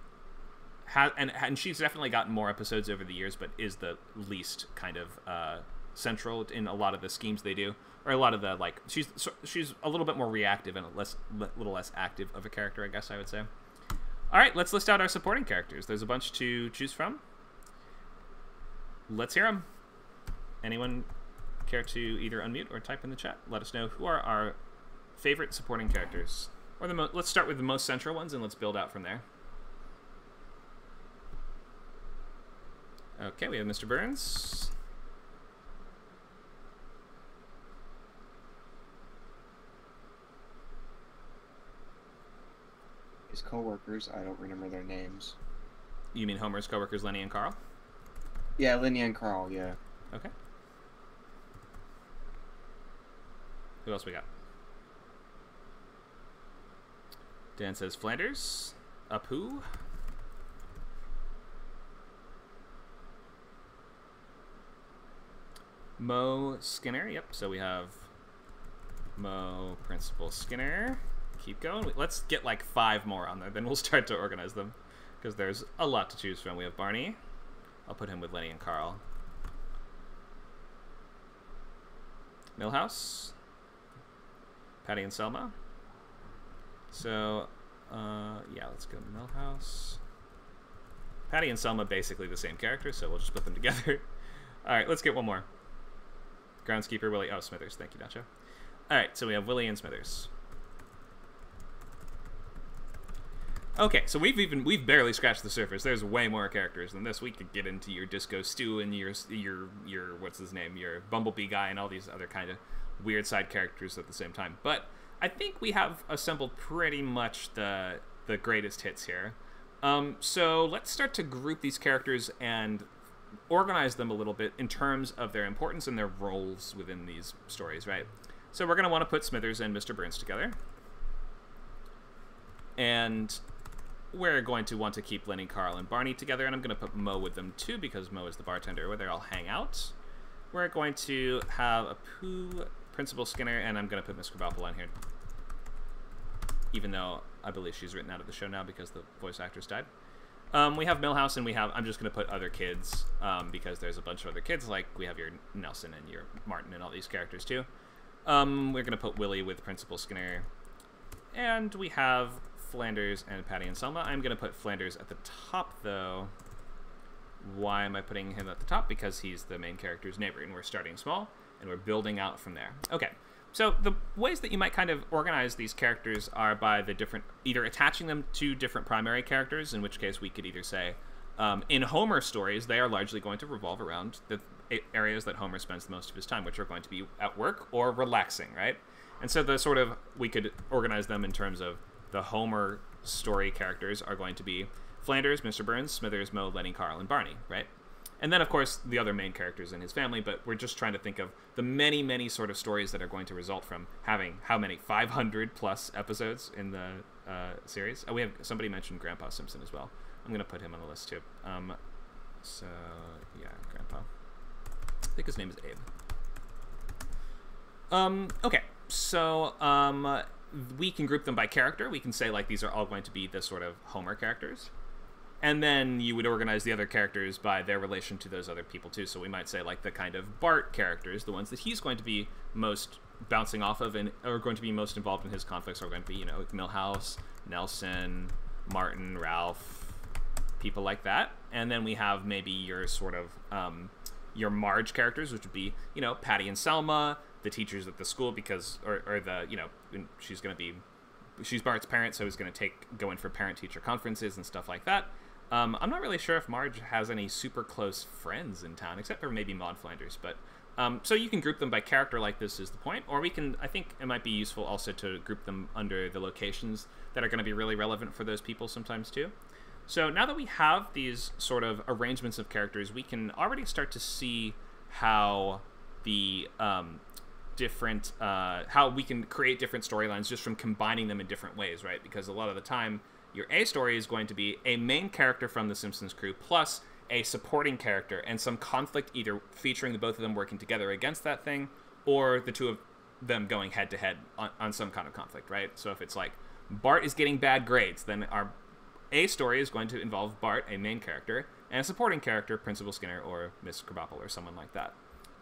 Ha- and, and she's definitely gotten more episodes over the years, but is the least kind of uh, central in a lot of the schemes they do, or a lot of the like. She's she's a little bit more reactive and less, little less active of a character, I guess I would say. All right, let's list out our supporting characters. There's a bunch to choose from. Let's hear them. Anyone care to either unmute or type in the chat? Let us know who are our favorite supporting characters, or the mo- let's start with the most central ones and let's build out from there. Okay, we have Mr. Burns. His co-workers, I don't remember their names. You mean Homer's coworkers, Lenny and Carl? Yeah, Lenny and Carl. Yeah. Okay. Who else we got? Dan says Flanders. Apu. Moe Skinner. Yep. So we have Moe Principal Skinner. Keep going. Let's get like five more on there, then we'll start to organize them. because there's a lot to choose from. We have Barney. I'll put him with Lenny and Carl. Milhouse. Patty and Selma. So, uh, yeah, let's go Milhouse. Patty and Selma basically the same character, so we'll just put them together. All right, let's get one more. Groundskeeper Willie. Oh, Smithers. Thank you, Nacho. All right, so we have Willie and Smithers. Okay, so we've even we've barely scratched the surface. There's way more characters than this. We could get into your Disco Stew and your your your what's his name, your Bumblebee guy, and all these other kind of weird side characters at the same time. But I think we have assembled pretty much the the greatest hits here. Um, so let's start to group these characters and organize them a little bit in terms of their importance and their roles within these stories, right? So we're going to want to put Smithers and Mr. Burns together. And we're going to want to keep Lenny, Carl, and Barney together, and I'm going to put Moe with them too because Moe is the bartender where they all hang out. We're going to have a Pooh, Principal Skinner, and I'm going to put Miss Krabappel on here. Even though I believe she's written out of the show now because the voice actress died. Um, we have Milhouse, and we have. I'm just going to put other kids um, because there's a bunch of other kids. Like we have your Nelson and your Martin and all these characters too. Um, we're going to put Willie with Principal Skinner, and we have Flanders and Patty and Selma. I'm going to put Flanders at the top though. Why am I putting him at the top? Because he's the main character's neighbor, and we're starting small and we're building out from there. Okay. So the ways that you might kind of organize these characters are by the different, either attaching them to different primary characters, in which case we could either say, um, in Homer stories, they are largely going to revolve around the areas that Homer spends the most of his time, which are going to be at work or relaxing, right? And so the sort of we could organize them in terms of the Homer story characters are going to be Flanders, Mr. Burns, Smithers, Moe, Lenny, Carl, and Barney, right? And then, of course, the other main characters in his family, but we're just trying to think of the many, many sort of stories that are going to result from having how many? 500 plus episodes in the uh, series. Oh, we have somebody mentioned Grandpa Simpson as well. I'm going to put him on the list too. Um, so, yeah, Grandpa. I think his name is Abe. Um, okay, so um, we can group them by character. We can say, like, these are all going to be the sort of Homer characters and then you would organize the other characters by their relation to those other people too. So we might say like the kind of Bart characters, the ones that he's going to be most bouncing off of and are going to be most involved in his conflicts are going to be you know Milhouse, Nelson, Martin, Ralph, people like that. And then we have maybe your sort of um, your Marge characters, which would be you know Patty and Selma, the teachers at the school because or, or the you know she's going to be she's Bart's parent, so he's going to take go in for parent teacher conferences and stuff like that. Um, I'm not really sure if Marge has any super close friends in town, except for maybe Maud Flanders. But um, so you can group them by character, like this is the point, or we can. I think it might be useful also to group them under the locations that are going to be really relevant for those people sometimes too. So now that we have these sort of arrangements of characters, we can already start to see how the um, different uh, how we can create different storylines just from combining them in different ways, right? Because a lot of the time your A story is going to be a main character from the Simpsons crew plus a supporting character and some conflict either featuring the both of them working together against that thing or the two of them going head to head on some kind of conflict, right? So if it's like Bart is getting bad grades, then our A story is going to involve Bart, a main character, and a supporting character, Principal Skinner or Miss Krabappel or someone like that.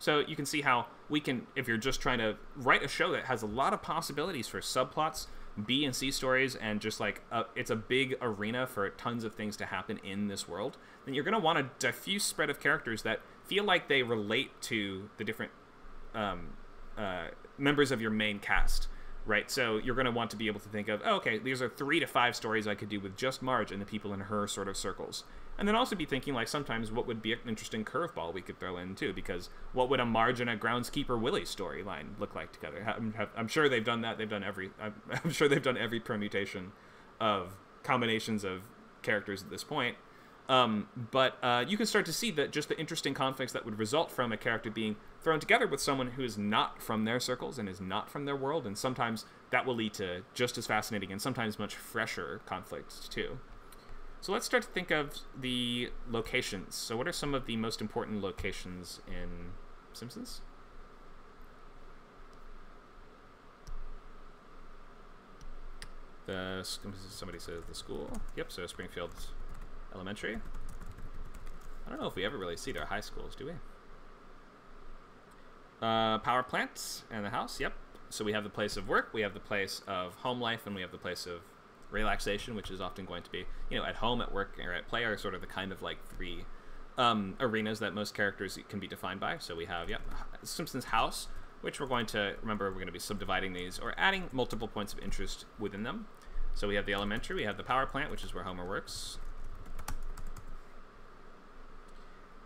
So you can see how we can, if you're just trying to write a show that has a lot of possibilities for subplots, B and C stories and just like a, it's a big arena for tons of things to happen in this world, then you're going to want a diffuse spread of characters that feel like they relate to the different um, uh, members of your main cast, right? So you're going to want to be able to think of, oh, okay, these are three to five stories I could do with just Marge and the people in her sort of circles. And then also be thinking, like, sometimes what would be an interesting curveball we could throw in, too, because what would a Marge and a Groundskeeper Willie storyline look like together? I'm, I'm, sure they've done that. They've done every, I'm, I'm sure they've done every permutation of combinations of characters at this point. Um, but uh, you can start to see that just the interesting conflicts that would result from a character being thrown together with someone who is not from their circles and is not from their world, and sometimes that will lead to just as fascinating and sometimes much fresher conflicts too. So let's start to think of the locations. So what are some of the most important locations in Simpsons? The somebody says the school. Yep. So Springfield Elementary. I don't know if we ever really see their high schools, do we? Uh, power plants and the house. Yep. So we have the place of work, we have the place of home life, and we have the place of relaxation, which is often going to be, you know, at home, at work, or at play are sort of the kind of like three um, arenas that most characters can be defined by. So we have, yep, Simpsons house, which we're going to remember we're going to be subdividing these or adding multiple points of interest within them. So we have the elementary, we have the power plant, which is where Homer works.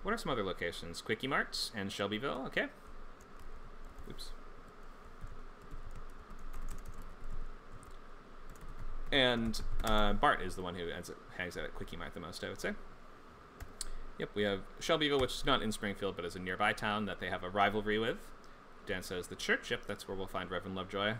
What are some other locations? Kwik-E-Marts and Shelbyville. Okay. Oops. And uh, Bart is the one who ends up, hangs out at Kwik-E-Mart the most, I would say. Yep, we have Shelbyville, which is not in Springfield, but is a nearby town that they have a rivalry with. Dan says the church. Yep, that's where we'll find Reverend Lovejoy.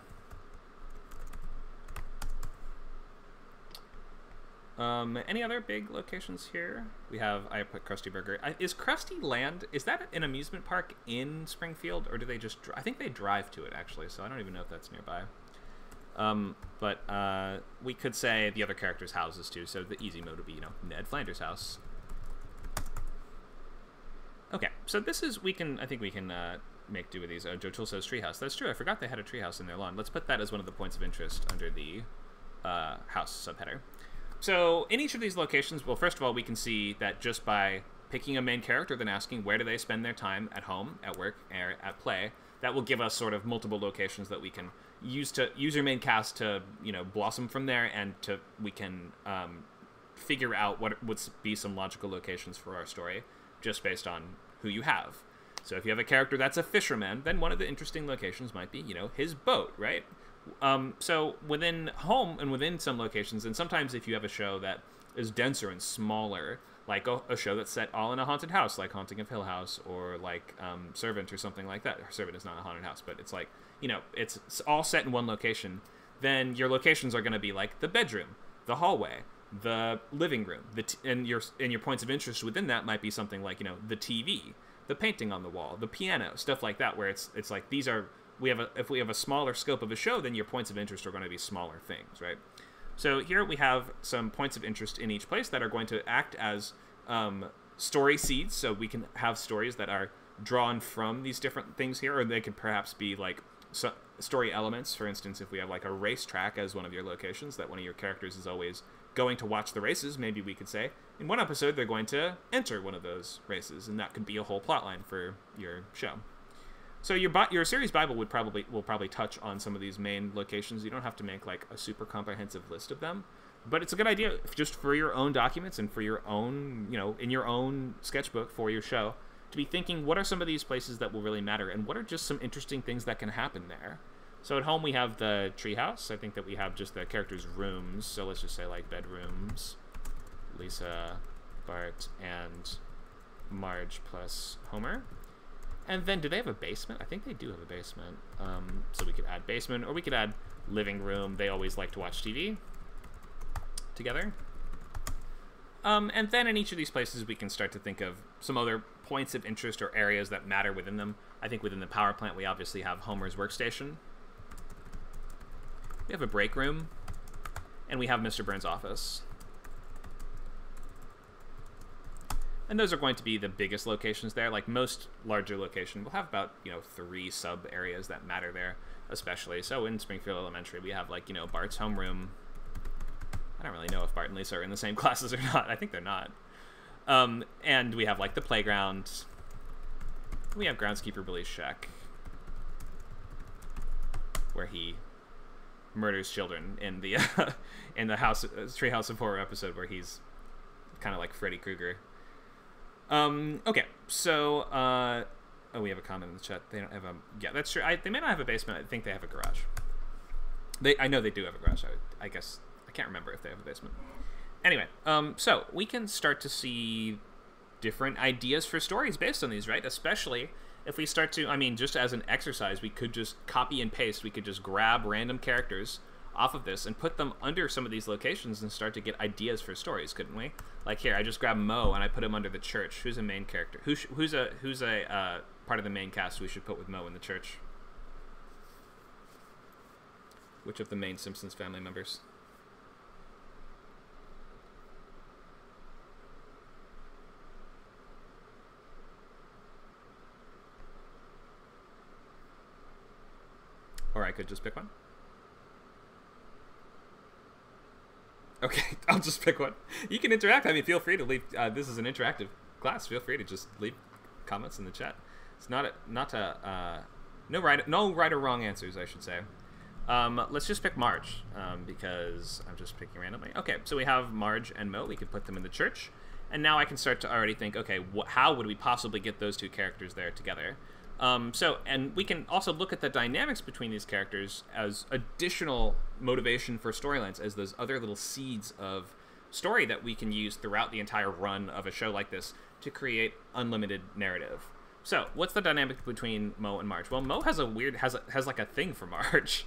Um, any other big locations here? We have I put Krusty Burger. Is Krusty Land? Is that an amusement park in Springfield, or do they just? I think they drive to it actually, so I don't even know if that's nearby. Um, but uh, we could say the other characters' houses too. So the easy mode would be, you know, Ned Flanders' house. Okay, so this is we can. I think we can uh, make do with these. Uh, Joe Tool says treehouse. That's true. I forgot they had a treehouse in their lawn. Let's put that as one of the points of interest under the uh, house subheader. So in each of these locations, well, first of all, we can see that just by picking a main character, then asking where do they spend their time at home, at work, or at play, that will give us sort of multiple locations that we can use to use your main cast to you know blossom from there, and to we can um, figure out what would be some logical locations for our story just based on who you have. So if you have a character that's a fisherman, then one of the interesting locations might be, you know, his boat, right? Um, so within home and within some locations, and sometimes if you have a show that is denser and smaller, like a, a show that's set all in a haunted house, like Haunting of Hill House, or like um, Servant or something like that. Servant is not a haunted house, but it's like you know, it's, it's all set in one location. Then your locations are going to be like the bedroom, the hallway, the living room, the t- and your and your points of interest within that might be something like you know the TV, the painting on the wall, the piano, stuff like that. Where it's it's like these are we have a if we have a smaller scope of a show, then your points of interest are going to be smaller things, right? So here we have some points of interest in each place that are going to act as um, story seeds. So we can have stories that are drawn from these different things here, or they could perhaps be like so, story elements. For instance, if we have like a racetrack as one of your locations, that one of your characters is always going to watch the races, maybe we could say in one episode they're going to enter one of those races, and that could be a whole plotline for your show. So your your series Bible would probably will probably touch on some of these main locations. You don't have to make like a super comprehensive list of them, but it's a good idea just for your own documents and for your own you know in your own sketchbook for your show to be thinking what are some of these places that will really matter and what are just some interesting things that can happen there. So at home we have the treehouse. I think that we have just the characters' rooms. So let's just say like bedrooms, Lisa, Bart, and Marge plus Homer. And then do they have a basement? I think they do have a basement. Um, so we could add basement, or we could add living room. They always like to watch TV together. Um, and then in each of these places, we can start to think of some other points of interest or areas that matter within them. I think within the power plant, we obviously have Homer's workstation, we have a break room, and we have Mr. Burns' office. And those are going to be the biggest locations there. Like most larger location we'll have about, you know, three sub areas that matter there, especially. So in Springfield Elementary, we have, like, you know, Bart's homeroom. I don't really know if Bart and Lisa are in the same classes or not. I think they're not. Um, and we have, like, the playground. We have Groundskeeper Billy's shack, where he murders children in the uh, in the house uh, Treehouse of Horror episode where he's kind of like Freddy Krueger. Um, okay, so uh, oh, we have a comment in the chat. They don't have a yeah, that's true. I, they may not have a basement. I think they have a garage. They I know they do have a garage. I, I guess I can't remember if they have a basement. Anyway, um, so we can start to see different ideas for stories based on these, right? Especially if we start to, I mean, just as an exercise, we could just copy and paste. We could just grab random characters off of this and put them under some of these locations and start to get ideas for stories, couldn't we? Like here, I just grabbed Moe and I put him under the church. Who's a main character? Who who's a who's a uh, part of the main cast we should put with Moe in the church? Which of the main Simpsons family members? Or I could just pick one. Okay, I'll just pick one. You can interact. I mean, feel free to leave. Uh, this is an interactive class. Feel free to just leave comments in the chat. It's not a, not a uh, no right no right or wrong answers. I should say. Um, let's just pick Marge um, because I'm just picking randomly. Okay, so we have Marge and Moe. We could put them in the church, and now I can start to already think. Okay, wh- how would we possibly get those two characters there together? Um, so, and we can also look at the dynamics between these characters as additional motivation for storylines, as those other little seeds of story that we can use throughout the entire run of a show like this to create unlimited narrative. So, what's the dynamic between Moe and Marge? Well, Moe has a weird has a, has like a thing for Marge.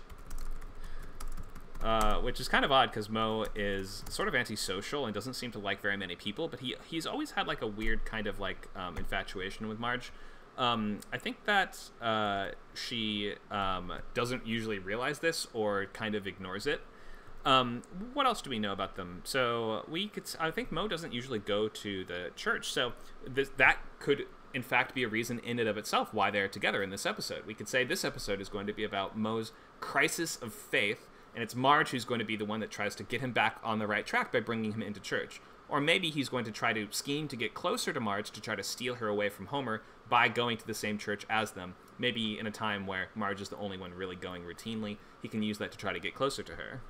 Uh, which is kind of odd because Moe is sort of antisocial and doesn't seem to like very many people, but he he's always had like a weird kind of like um, infatuation with Marge. Um, I think that uh, she um, doesn't usually realize this or kind of ignores it. Um, what else do we know about them? So we could. I think Moe doesn't usually go to the church, so this, that could in fact be a reason in and of itself why they're together in this episode. We could say this episode is going to be about Moe's crisis of faith, and it's Marge who's going to be the one that tries to get him back on the right track by bringing him into church. Or maybe he's going to try to scheme to get closer to Marge to try to steal her away from Homer by going to the same church as them. Maybe in a time where Marge is the only one really going routinely, he can use that to try to get closer to her.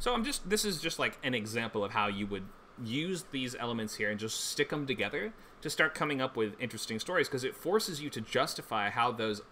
So I'm just this is just like an example of how you would use these elements here and just stick them together to start coming up with interesting stories because it forces you to justify how those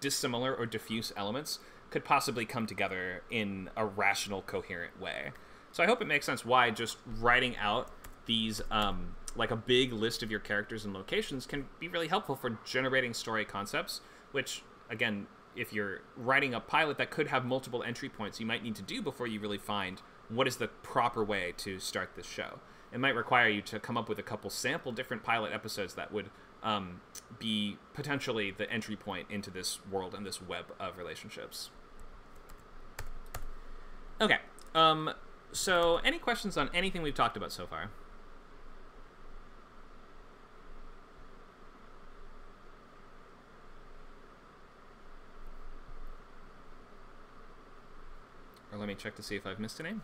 dissimilar or diffuse elements could possibly come together in a rational, coherent way. So I hope it makes sense why just writing out these um, like a big list of your characters and locations can be really helpful for generating story concepts, which again if you're writing a pilot that could have multiple entry points, you might need to do before you really find what is the proper way to start this show. It might require you to come up with a couple sample different pilot episodes that would um, be potentially the entry point into this world and this web of relationships. Okay. Um, so, any questions on anything we've talked about so far? Or let me check to see if I've missed a name.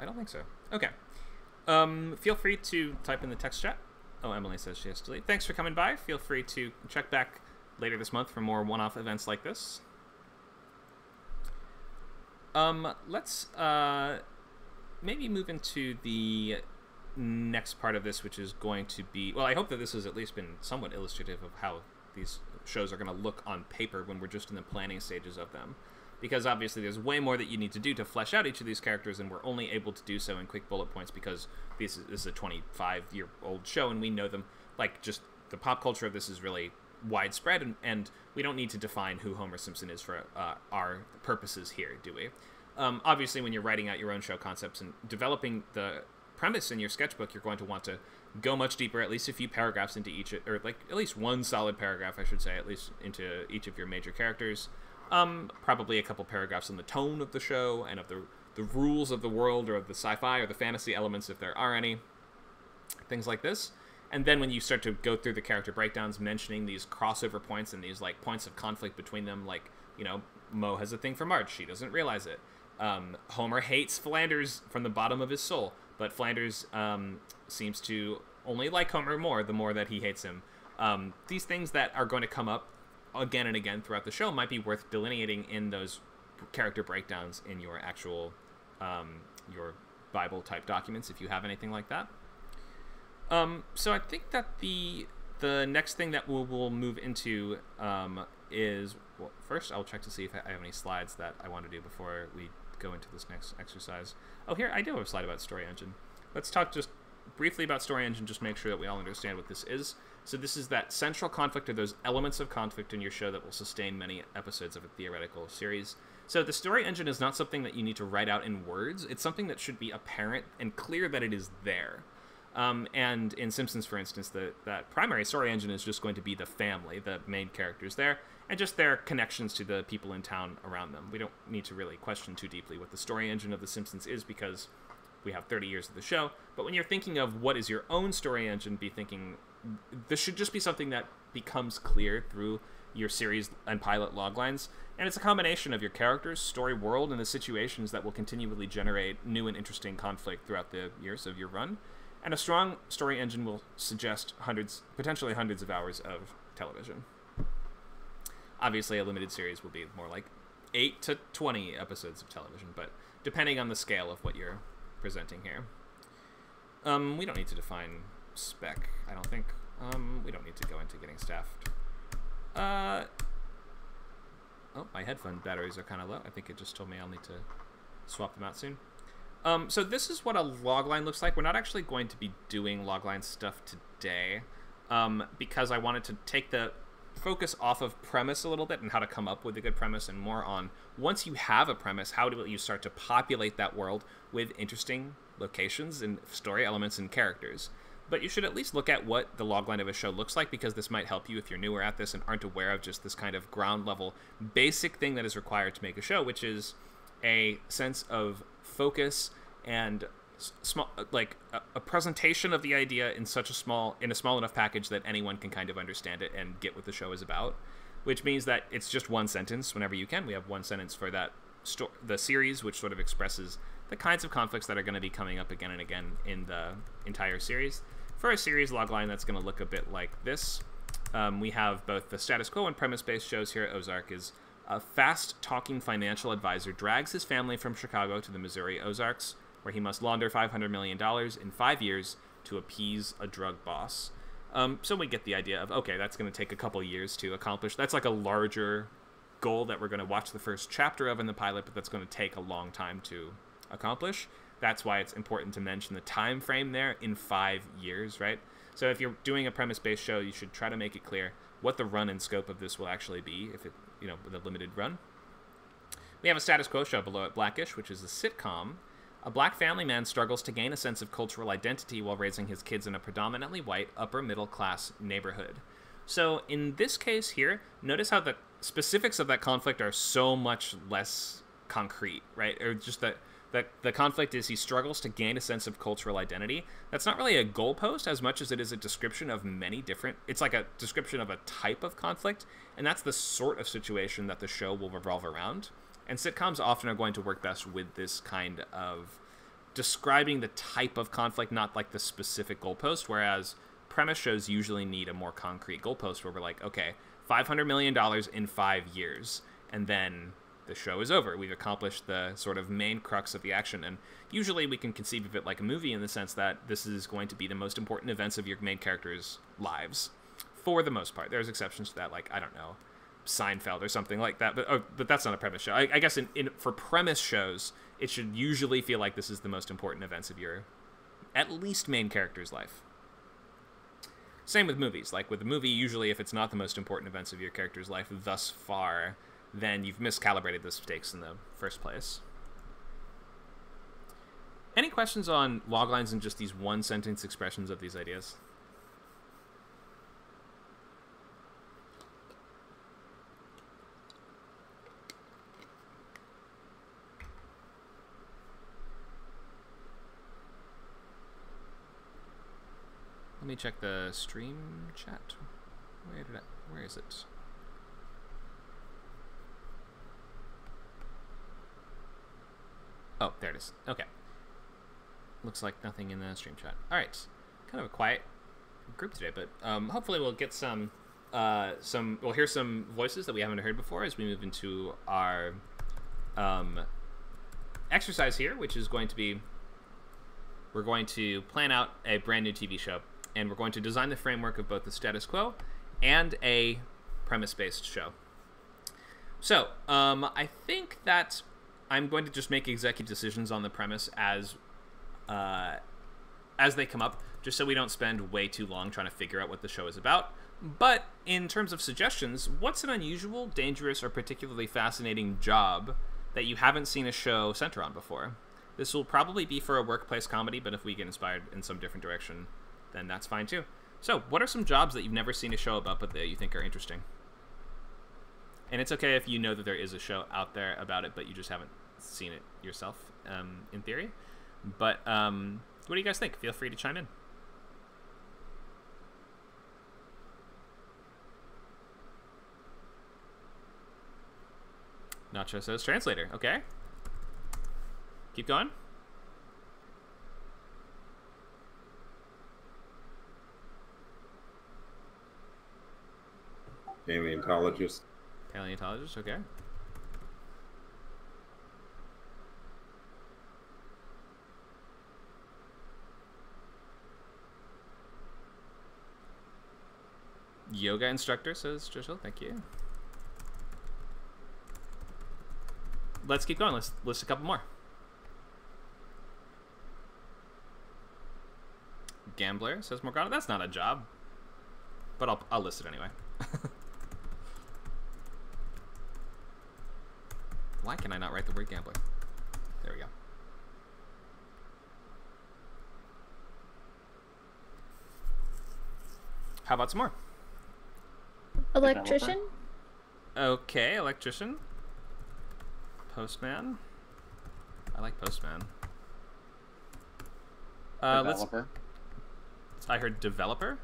I don't think so. Okay. Um, feel free to type in the text chat. Oh, Emily says she has to leave. Thanks for coming by. Feel free to check back later this month for more one-off events like this. Um, let's uh, maybe move into the next part of this, which is going to be well. I hope that this has at least been somewhat illustrative of how these shows are going to look on paper when we're just in the planning stages of them. Because obviously, there's way more that you need to do to flesh out each of these characters, and we're only able to do so in quick bullet points because this is, this is a 25 year old show, and we know them. Like, just the pop culture of this is really widespread, and, and we don't need to define who Homer Simpson is for uh, our purposes here, do we? Um, obviously, when you're writing out your own show concepts and developing the premise in your sketchbook, you're going to want to go much deeper, at least a few paragraphs into each, or like at least one solid paragraph, I should say, at least into each of your major characters. Um, probably a couple paragraphs on the tone of the show and of the the rules of the world or of the sci-fi or the fantasy elements, if there are any. Things like this. And then when you start to go through the character breakdowns, mentioning these crossover points and these like points of conflict between them, like you know, Moe has a thing for Marge, she doesn't realize it. Um, Homer hates Flanders from the bottom of his soul, but Flanders um, seems to only like Homer more the more that he hates him. Um, these things that are going to come up again and again throughout the show might be worth delineating in those character breakdowns in your actual um, your Bible type documents if you have anything like that. Um, so I think that the the next thing that we'll, we'll move into um, is well, first I'll check to see if I have any slides that I want to do before we go into this next exercise. Oh, here I do have a slide about Story Engine. Let's talk just briefly about Story Engine, just make sure that we all understand what this is. So this is that central conflict or those elements of conflict in your show that will sustain many episodes of a theoretical series. So the story engine is not something that you need to write out in words. It's something that should be apparent and clear that it is there. Um, and in Simpsons, for instance, the that primary story engine is just going to be the family, the main characters there, and just their connections to the people in town around them. We don't need to really question too deeply what the story engine of The Simpsons is because we have 30 years of the show. But when you're thinking of what is your own story engine, be thinking this should just be something that becomes clear through your series and pilot loglines. And it's a combination of your characters, story world, and the situations that will continually generate new and interesting conflict throughout the years of your run. And a strong story engine will suggest hundreds, potentially hundreds of hours of television. Obviously, a limited series will be more like 8 to 20 episodes of television, but depending on the scale of what you're presenting here. Um, we don't need to define spec, I don't think. Um, we don't need to go into getting staffed. Uh, oh, my headphone batteries are kind of low. I think it just told me I'll need to swap them out soon. Um, so this is what a logline looks like. We're not actually going to be doing logline stuff today um, because I wanted to take the focus off of premise a little bit and how to come up with a good premise and more on once you have a premise, how do you start to populate that world with interesting locations and story elements and characters. But you should at least look at what the logline of a show looks like because this might help you if you're newer at this and aren't aware of just this kind of ground level basic thing that is required to make a show, which is a sense of focus and small like a, a, presentation of the idea in such a small in a small enough package that anyone can kind of understand it and get what the show is about which means that it's just one sentence whenever you can. We have one sentence for that sto- the series which sort of expresses the kinds of conflicts that are going to be coming up again and again in the entire series for a series logline that's going to look a bit like this um, we have both the status quo and premise based shows here at ozark is a fast talking financial advisor drags his family from chicago to the missouri ozarks where he must launder $500 million in five years to appease a drug boss. Um, so we get the idea of, okay, that's going to take a couple years to accomplish. That's like a larger goal that we're going to watch the first chapter of in the pilot, but that's going to take a long time to accomplish. That's why it's important to mention the time frame there in five years, right? So if you're doing a premise-based show, you should try to make it clear what the run and scope of this will actually be, if it, you know, with a limited run. We have a status quo show below it, Blackish, which is a sitcom a black family man struggles to gain a sense of cultural identity while raising his kids in a predominantly white, upper middle class neighborhood. So, in this case here, notice how the specifics of that conflict are so much less concrete, right? Or just that the, the conflict is he struggles to gain a sense of cultural identity. That's not really a goalpost as much as it is a description of many different. It's like a description of a type of conflict, and that's the sort of situation that the show will revolve around. And sitcoms often are going to work best with this kind of describing the type of conflict, not like the specific goalpost. Whereas premise shows usually need a more concrete goalpost where we're like, okay, $500 million in five years. And then the show is over. We've accomplished the sort of main crux of the action. And usually we can conceive of it like a movie in the sense that this is going to be the most important events of your main characters' lives. For the most part. There's exceptions to that, like, I don't know, Seinfeld or something like that. But oh, but that's not a premise show. I, I guess in, in for premise shows, it should usually feel like this is the most important events of your at least main character's life. Same with movies. Like with a movie, usually if it's not the most important events of your character's life thus far, then you've miscalibrated the stakes in the first place. Any questions on loglines and just these one sentence expressions of these ideas? Let me check the stream chat. Where did I, where is it? Oh, there it is. Okay. Looks like nothing in the stream chat. All right. Kind of a quiet group today, but um, hopefully we'll get some uh, some we'll hear some voices that we haven't heard before as we move into our um, exercise here, which is going to be we're going to plan out a brand new TV show and we're going to design the framework of both the status quo and a premise-based show. So, um, I think that I'm going to just make executive decisions on the premise as uh, as they come up, just so we don't spend way too long trying to figure out what the show is about. But in terms of suggestions, what's an unusual, dangerous, or particularly fascinating job that you haven't seen a show center on before? This will probably be for a workplace comedy, but if we get inspired in some different direction, then that's fine too. So, what are some jobs that you've never seen a show about but that you think are interesting? And it's okay if you know that there is a show out there about it, but you just haven't seen it yourself, um, in theory. But um, what do you guys think? Feel free to chime in. Nacho says translator. Okay. Keep going. Paleontologist. Paleontologist. Okay. Yoga instructor says Joshua. Thank you. Let's keep going. Let's list a couple more. Gambler says Morgana. That's not a job, but I'll I'll list it anyway. Why can I not write the word gambler? There we go. How about some more? Electrician? Okay, electrician. Postman. I like postman. Uh, let's. Developer. I heard developer.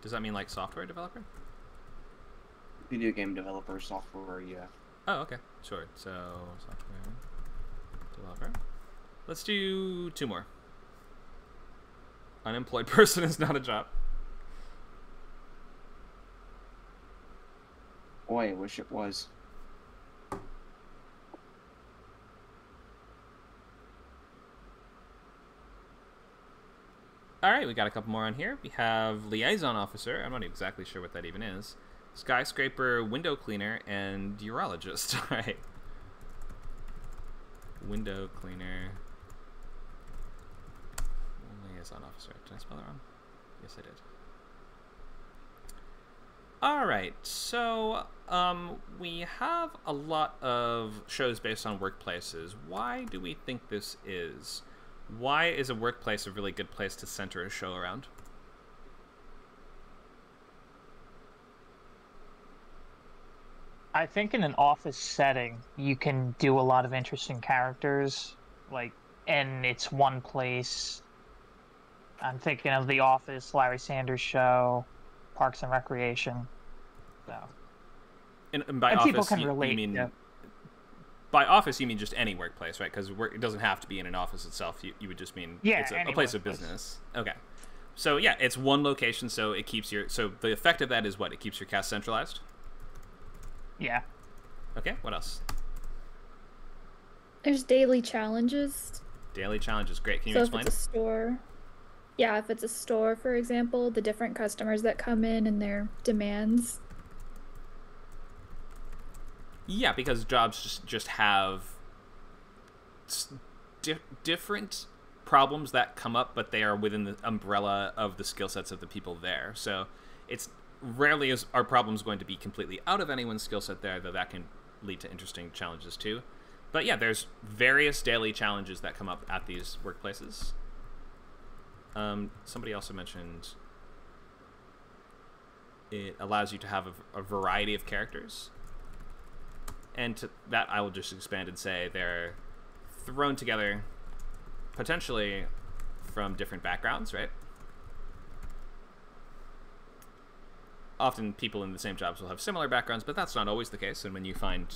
Does that mean like software developer? Video game developer software, yeah. Oh, okay, sure. So software developer. Let's do two more. Unemployed person is not a job. Boy, I wish it was. All right, we got a couple more on here. We have liaison officer. I'm not exactly sure what that even is. Skyscraper window cleaner and urologist. All right. Window cleaner. Liaison officer. Did I spell that wrong? Yes, I did. All right, so um, we have a lot of shows based on workplaces. Why do we think this is? Why is a workplace a really good place to center a show around? I think in an office setting, you can do a lot of interesting characters, like, and it's one place. I'm thinking of The Office, Larry Sanders Show, Parks and Recreation. So, And, and by and office, people can you, you mean yeah. by office you mean just any workplace, right? Because it doesn't have to be in an office itself. You, you would just mean Yeah, it's a, a place of business. Okay. So yeah, it's one location, so it keeps your so the effect of that is what it keeps your cast centralized. Yeah. Okay, what else? There's daily challenges. Daily challenges, great. Can you so explain if it's a store, yeah, if it's a store, for example, the different customers that come in and their demands. Yeah, because jobs just just have di- different problems that come up, but they are within the umbrella of the skill sets of the people there. So it's rarely is our problems going to be completely out of anyone's skill set there, though that can lead to interesting challenges too. But yeah, there's various daily challenges that come up at these workplaces. Um, somebody also mentioned it allows you to have a, a variety of characters and to that I will just expand and say they're thrown together potentially from different backgrounds, right? Often people in the same jobs will have similar backgrounds, but that's not always the case. And when you find,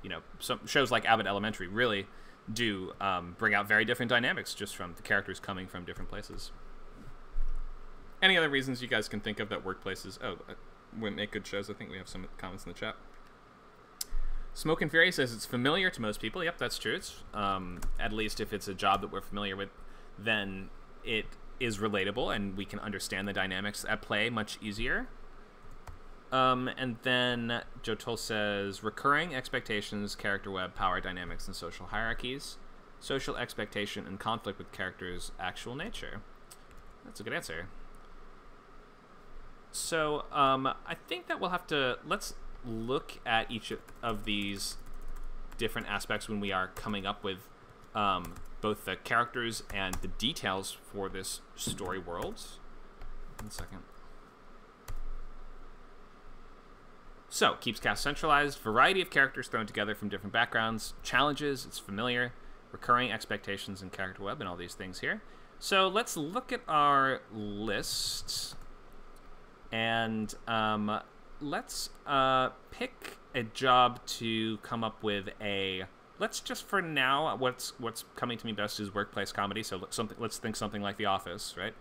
you know, some shows like Abbott Elementary really do um, bring out very different dynamics just from the characters coming from different places. Any other reasons you guys can think of that workplaces? Oh, uh, would make good shows. I think we have some comments in the chat. Smoke and Fury says it's familiar to most people. Yep, that's true. It's um, at least if it's a job that we're familiar with, then it is relatable and we can understand the dynamics at play much easier. Um, and then Jotol says recurring expectations, character web, power dynamics, and social hierarchies, social expectation, and conflict with characters' actual nature. That's a good answer. So um, I think that we'll have to let's look at each of these different aspects when we are coming up with um, both the characters and the details for this story world. One second. So, keeps cast centralized, variety of characters thrown together from different backgrounds, challenges, it's familiar, recurring expectations in character web, and all these things here. So, let's look at our list and um, let's uh, pick a job to come up with a. Let's just for now, what's what's coming to me best is workplace comedy. So something. Let's think something like The Office, right?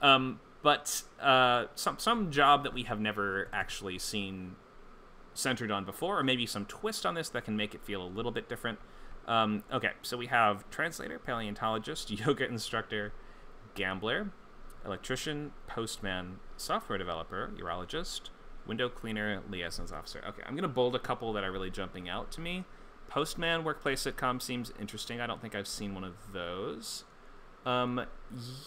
Um, but uh, some some job that we have never actually seen centered on before, or maybe some twist on this that can make it feel a little bit different. Um, okay, so we have translator, paleontologist, yoga instructor, gambler, electrician, postman, software developer, urologist, window cleaner, liaisons officer. Okay, I'm gonna bold a couple that are really jumping out to me. Postman workplace sitcom seems interesting. I don't think I've seen one of those. Um,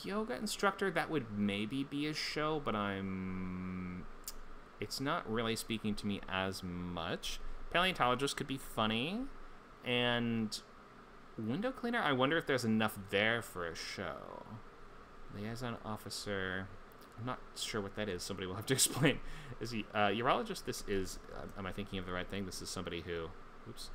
yoga instructor that would maybe be a show, but I'm. It's not really speaking to me as much. Paleontologist could be funny, and window cleaner. I wonder if there's enough there for a show. Liaison officer. I'm not sure what that is. Somebody will have to explain. Is he uh, urologist? This is. Uh, am I thinking of the right thing? This is somebody who. Oops.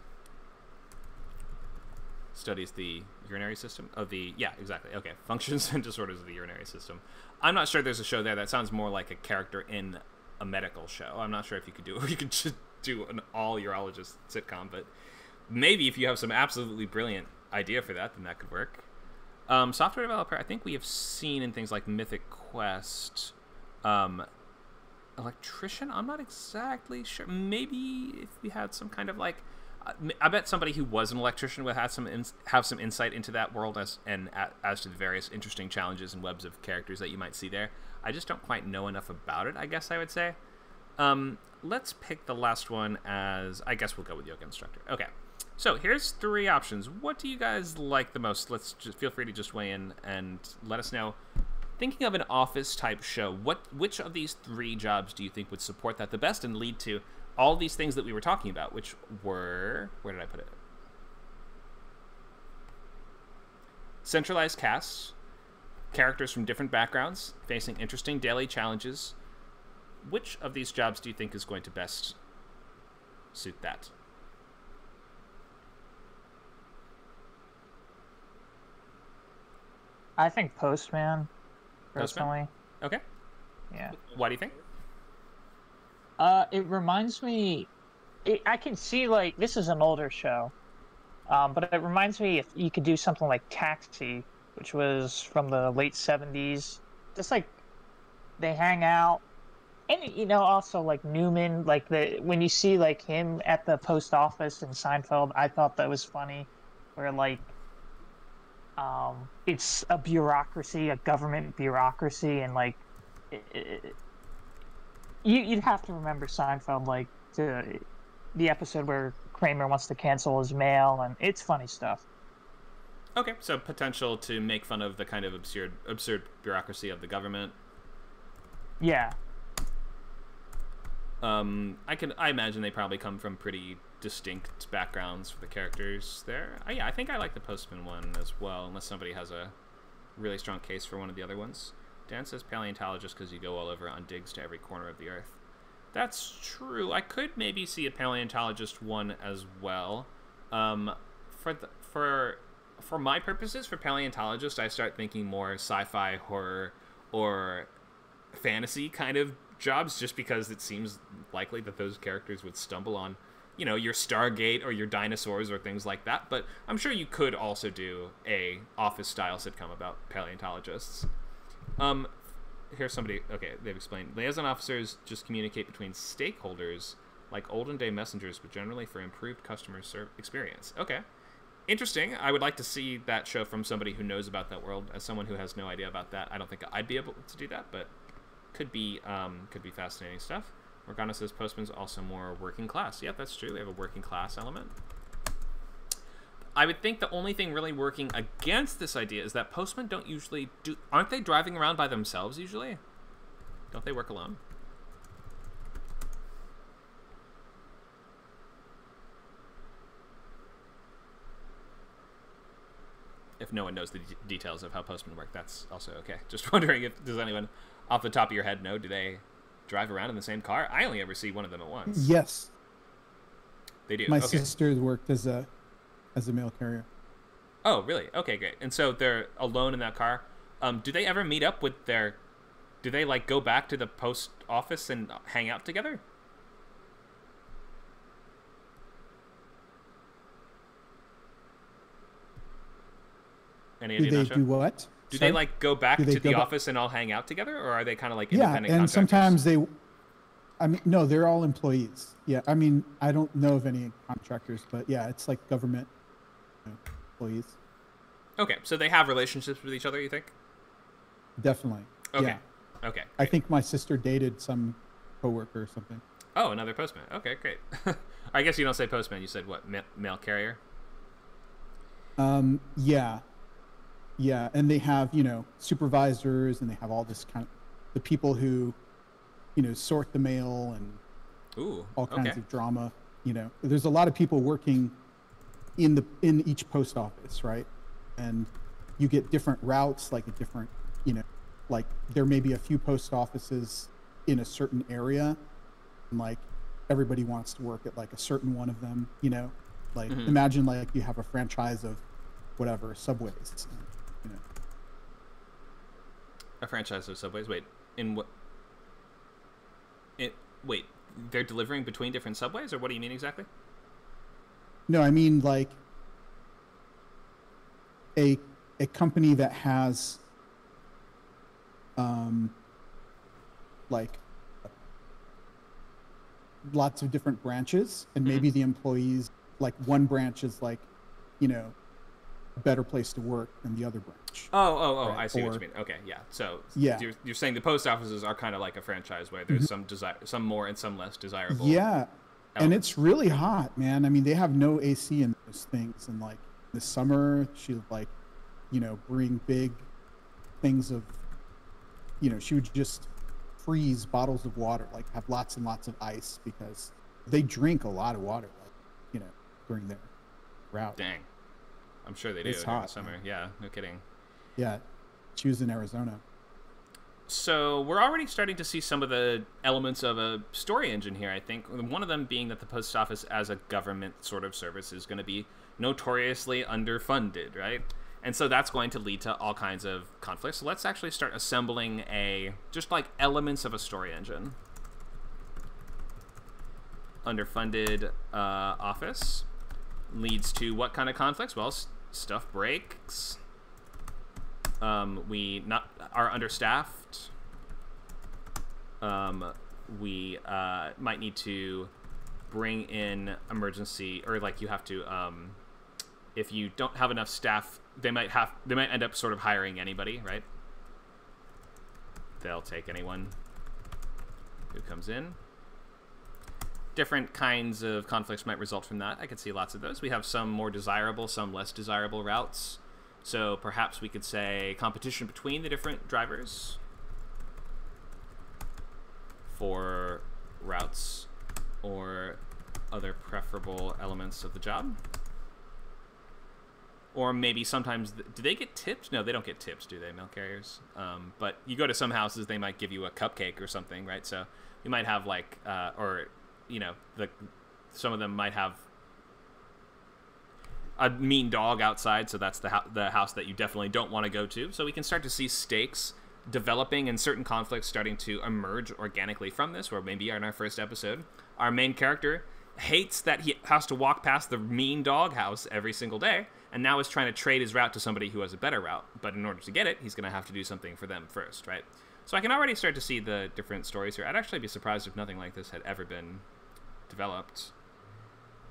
Studies the urinary system of the. Yeah, exactly. Okay, functions and disorders of the urinary system. I'm not sure there's a show there. That sounds more like a character in a medical show. I'm not sure if you could do. It. You could just do an all urologist sitcom, but maybe if you have some absolutely brilliant idea for that, then that could work. Um, software developer, I think we have seen in things like Mythic Quest. Um, electrician, I'm not exactly sure. Maybe if we had some kind of like, uh, I bet somebody who was an electrician would have some in, have some insight into that world as and as to the various interesting challenges and webs of characters that you might see there. I just don't quite know enough about it. I guess I would say. Um, let's pick the last one as I guess we'll go with yoga instructor. Okay. So here's three options. What do you guys like the most? Let's just feel free to just weigh in and let us know. Thinking of an office type show, what which of these three jobs do you think would support that the best and lead to all these things that we were talking about, which were where did I put it? Centralized casts, characters from different backgrounds facing interesting daily challenges. Which of these jobs do you think is going to best suit that? I think Postman, Postman? Okay. Yeah. Why do you think? Uh, it reminds me. It, I can see like this is an older show, um, but it reminds me if you could do something like Taxi, which was from the late '70s. Just like they hang out, and you know also like Newman, like the when you see like him at the post office in Seinfeld, I thought that was funny, where like um, it's a bureaucracy, a government bureaucracy, and like it, it, you, you'd have to remember Seinfeld, like to the episode where Kramer wants to cancel his mail, and it's funny stuff. Okay, so potential to make fun of the kind of absurd, absurd bureaucracy of the government. Yeah, Um, I can, I imagine they probably come from pretty distinct backgrounds for the characters there. Uh, yeah, I think I like the Postman one as well, unless somebody has a really strong case for one of the other ones. Dan says paleontologist because you go all over on digs to every corner of the earth. That's true. I could maybe see a paleontologist one as well. Um, for the, for for my purposes, for paleontologists, I start thinking more sci-fi, horror, or fantasy kind of jobs, just because it seems likely that those characters would stumble on, you know, your Stargate or your dinosaurs or things like that. But I'm sure you could also do a office style sitcom about paleontologists. Um, here's somebody. Okay, they've explained. Liaison officers just communicate between stakeholders like olden day messengers, but generally for improved customer experience. Okay, interesting. I would like to see that show from somebody who knows about that world. As someone who has no idea about that, I don't think I'd be able to do that, but could be um, could be fascinating stuff. Morgana says Postman's also more working class. Yep, that's true. They have a working class element. I would think the only thing really working against this idea is that postmen don't usually do. Aren't they driving around by themselves usually? Don't they work alone? No one knows the d- details of how postmen work, that's also okay. Just wondering if does anyone off the top of your head know? Do they drive around in the same car? I only ever see one of them at once. Yes, They do. my okay. sister worked as a as a mail carrier. Oh, really? Okay, great. And so they're alone in that car. Um, do they ever meet up with their? Do they like go back to the post office and hang out together? Any Do they do what? Do Sorry? they like go back to the office and all hang out together, or are they kind of like Yeah, and sometimes they. I mean, no, they're all employees. Yeah, I mean, I don't know of any contractors, but yeah, it's like government you know, employees. Okay, so they have relationships with each other. You think? Definitely. Okay. Yeah, Okay. I think my sister dated some coworker or something. Oh, another postman. Okay, great. I guess you don't say postman. You said what? Ma- mail carrier. Um, yeah, yeah, and they have you know supervisors, and they have all this kind of the people who, you know, sort the mail and Ooh. all kinds okay. of drama. You know, there's a lot of people working in the in each post office, right? And you get different routes, like a different, you know, like there may be a few post offices in a certain area, and like everybody wants to work at like a certain one of them. You know, like Mhm. imagine like you have a franchise of whatever subways. A franchise of subways. Wait, in what? It wait. They're delivering between different subways, or what do you mean exactly? No, I mean like a a company that has um like lots of different branches and maybe the employees like one branch is like you know a better place to work than the other branch. Oh, oh, oh! Right, I see what you mean. Okay, yeah. So Yeah. you're, you're saying the post offices are kind of like a franchise where there's mm-hmm. some desire, some more and some less desirable. Yeah. And it's really hot, man. I mean, they have no AC in those things. And like the summer, she would like, you know, bring big things of, you know, she would just freeze bottles of water, like have lots and lots of ice because they drink a lot of water, like, you know, during their route. Dang. I'm sure they do It's hot, summer. man. Yeah, no kidding. Yeah. Was in Arizona. So we're already starting to see some of the elements of a story engine here. I think one of them being that the post office, as a government sort of service, is going to be notoriously underfunded, right? And so that's going to lead to all kinds of conflicts. So let's actually start assembling a just like elements of a story engine. Underfunded uh, office leads to what kind of conflicts? Well, stuff breaks. Um, we not are understaffed. Um, we uh, might need to bring in emergency or like you have to um, if you don't have enough staff they might have they might end up sort of hiring anybody right? They'll take anyone who comes in. Different kinds of conflicts might result from that. I could see lots of those. We have some more desirable some less desirable routes so perhaps we could say competition between the different drivers for routes or other preferable elements of the job. Or maybe sometimes, th- do they get tipped? No, they don't get tips, do they, mail carriers? Um, but you go to some houses, they might give you a cupcake or something, right? So you might have like, uh, or you know, the some of them might have a mean dog outside, so that's the ho- the house that you definitely don't want to go to. So we can start to see stakes developing and certain conflicts starting to emerge organically from this. Or maybe in our first episode, our main character hates that he has to walk past the mean dog house every single day, and now is trying to trade his route to somebody who has a better route. But in order to get it, he's going to have to do something for them first, right? So I can already start to see the different stories here. I'd actually be surprised if nothing like this had ever been developed.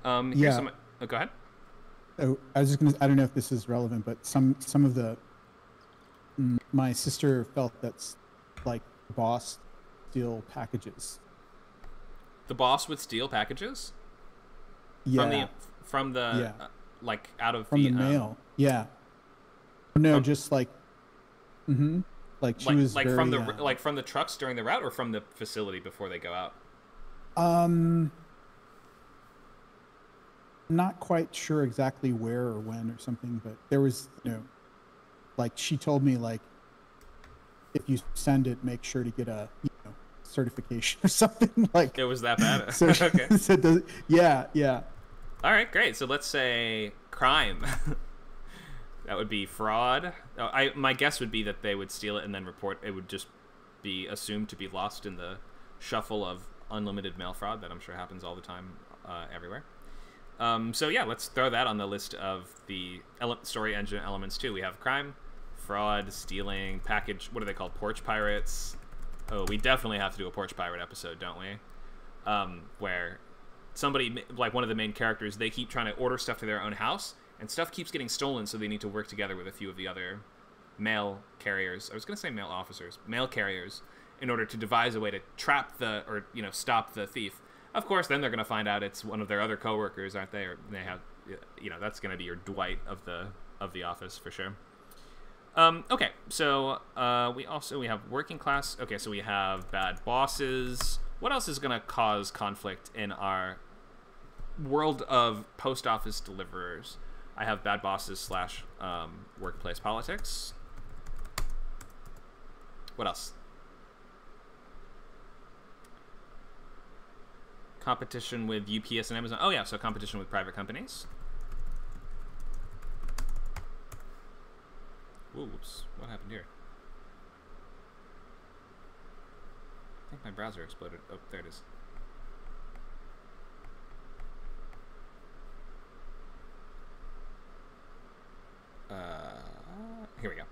Um, Yeah. some. Oh, go ahead. Oh, I was just gonna. I don't know if this is relevant, but some some of the. mm, My sister felt that's like boss steal packages. The boss would steal packages Yeah, from the from the Yeah. uh, like out of from the um, mail. Yeah. No, just like. Mm-hmm. Like she like, was like very, from the uh, like from the trucks during the route or from the facility before they go out. Um, not quite sure exactly where or when or something, but there was, you know, like she told me, like, if you send it, make sure to get a, you know, certification or something like. It was that bad. So, okay. so does, yeah, yeah. All right, great. So let's say crime. that would be fraud. Oh, I my guess would be that they would steal it and then report. It would just be assumed to be lost in the shuffle of unlimited mail fraud that I'm sure happens all the time uh, everywhere. Um, so yeah, let's throw that on the list of the ele- story engine elements too. We have crime, fraud, stealing, package. What are they called? Porch pirates. Oh, we definitely have to do a porch pirate episode, don't we? Um, where somebody like one of the main characters they keep trying to order stuff to their own house and stuff keeps getting stolen so they need to work together with a few of the other mail carriers i was going to say mail officers mail carriers in order to devise a way to trap the or you know stop the thief of course then they're going to find out it's one of their other coworkers aren't they? Or they have you know that's going to be your dwight of the of the office for sure. Um, okay so uh, we also we have working class. Okay so we have bad bosses. What else is going to cause conflict in our world of post office deliverers? I have bad bosses slash um, workplace politics. What else competition with ups and amazon oh yeah so competition with private companies Whoops, what happened here? I think my browser exploded. Oh, there it is. Uh, here we go.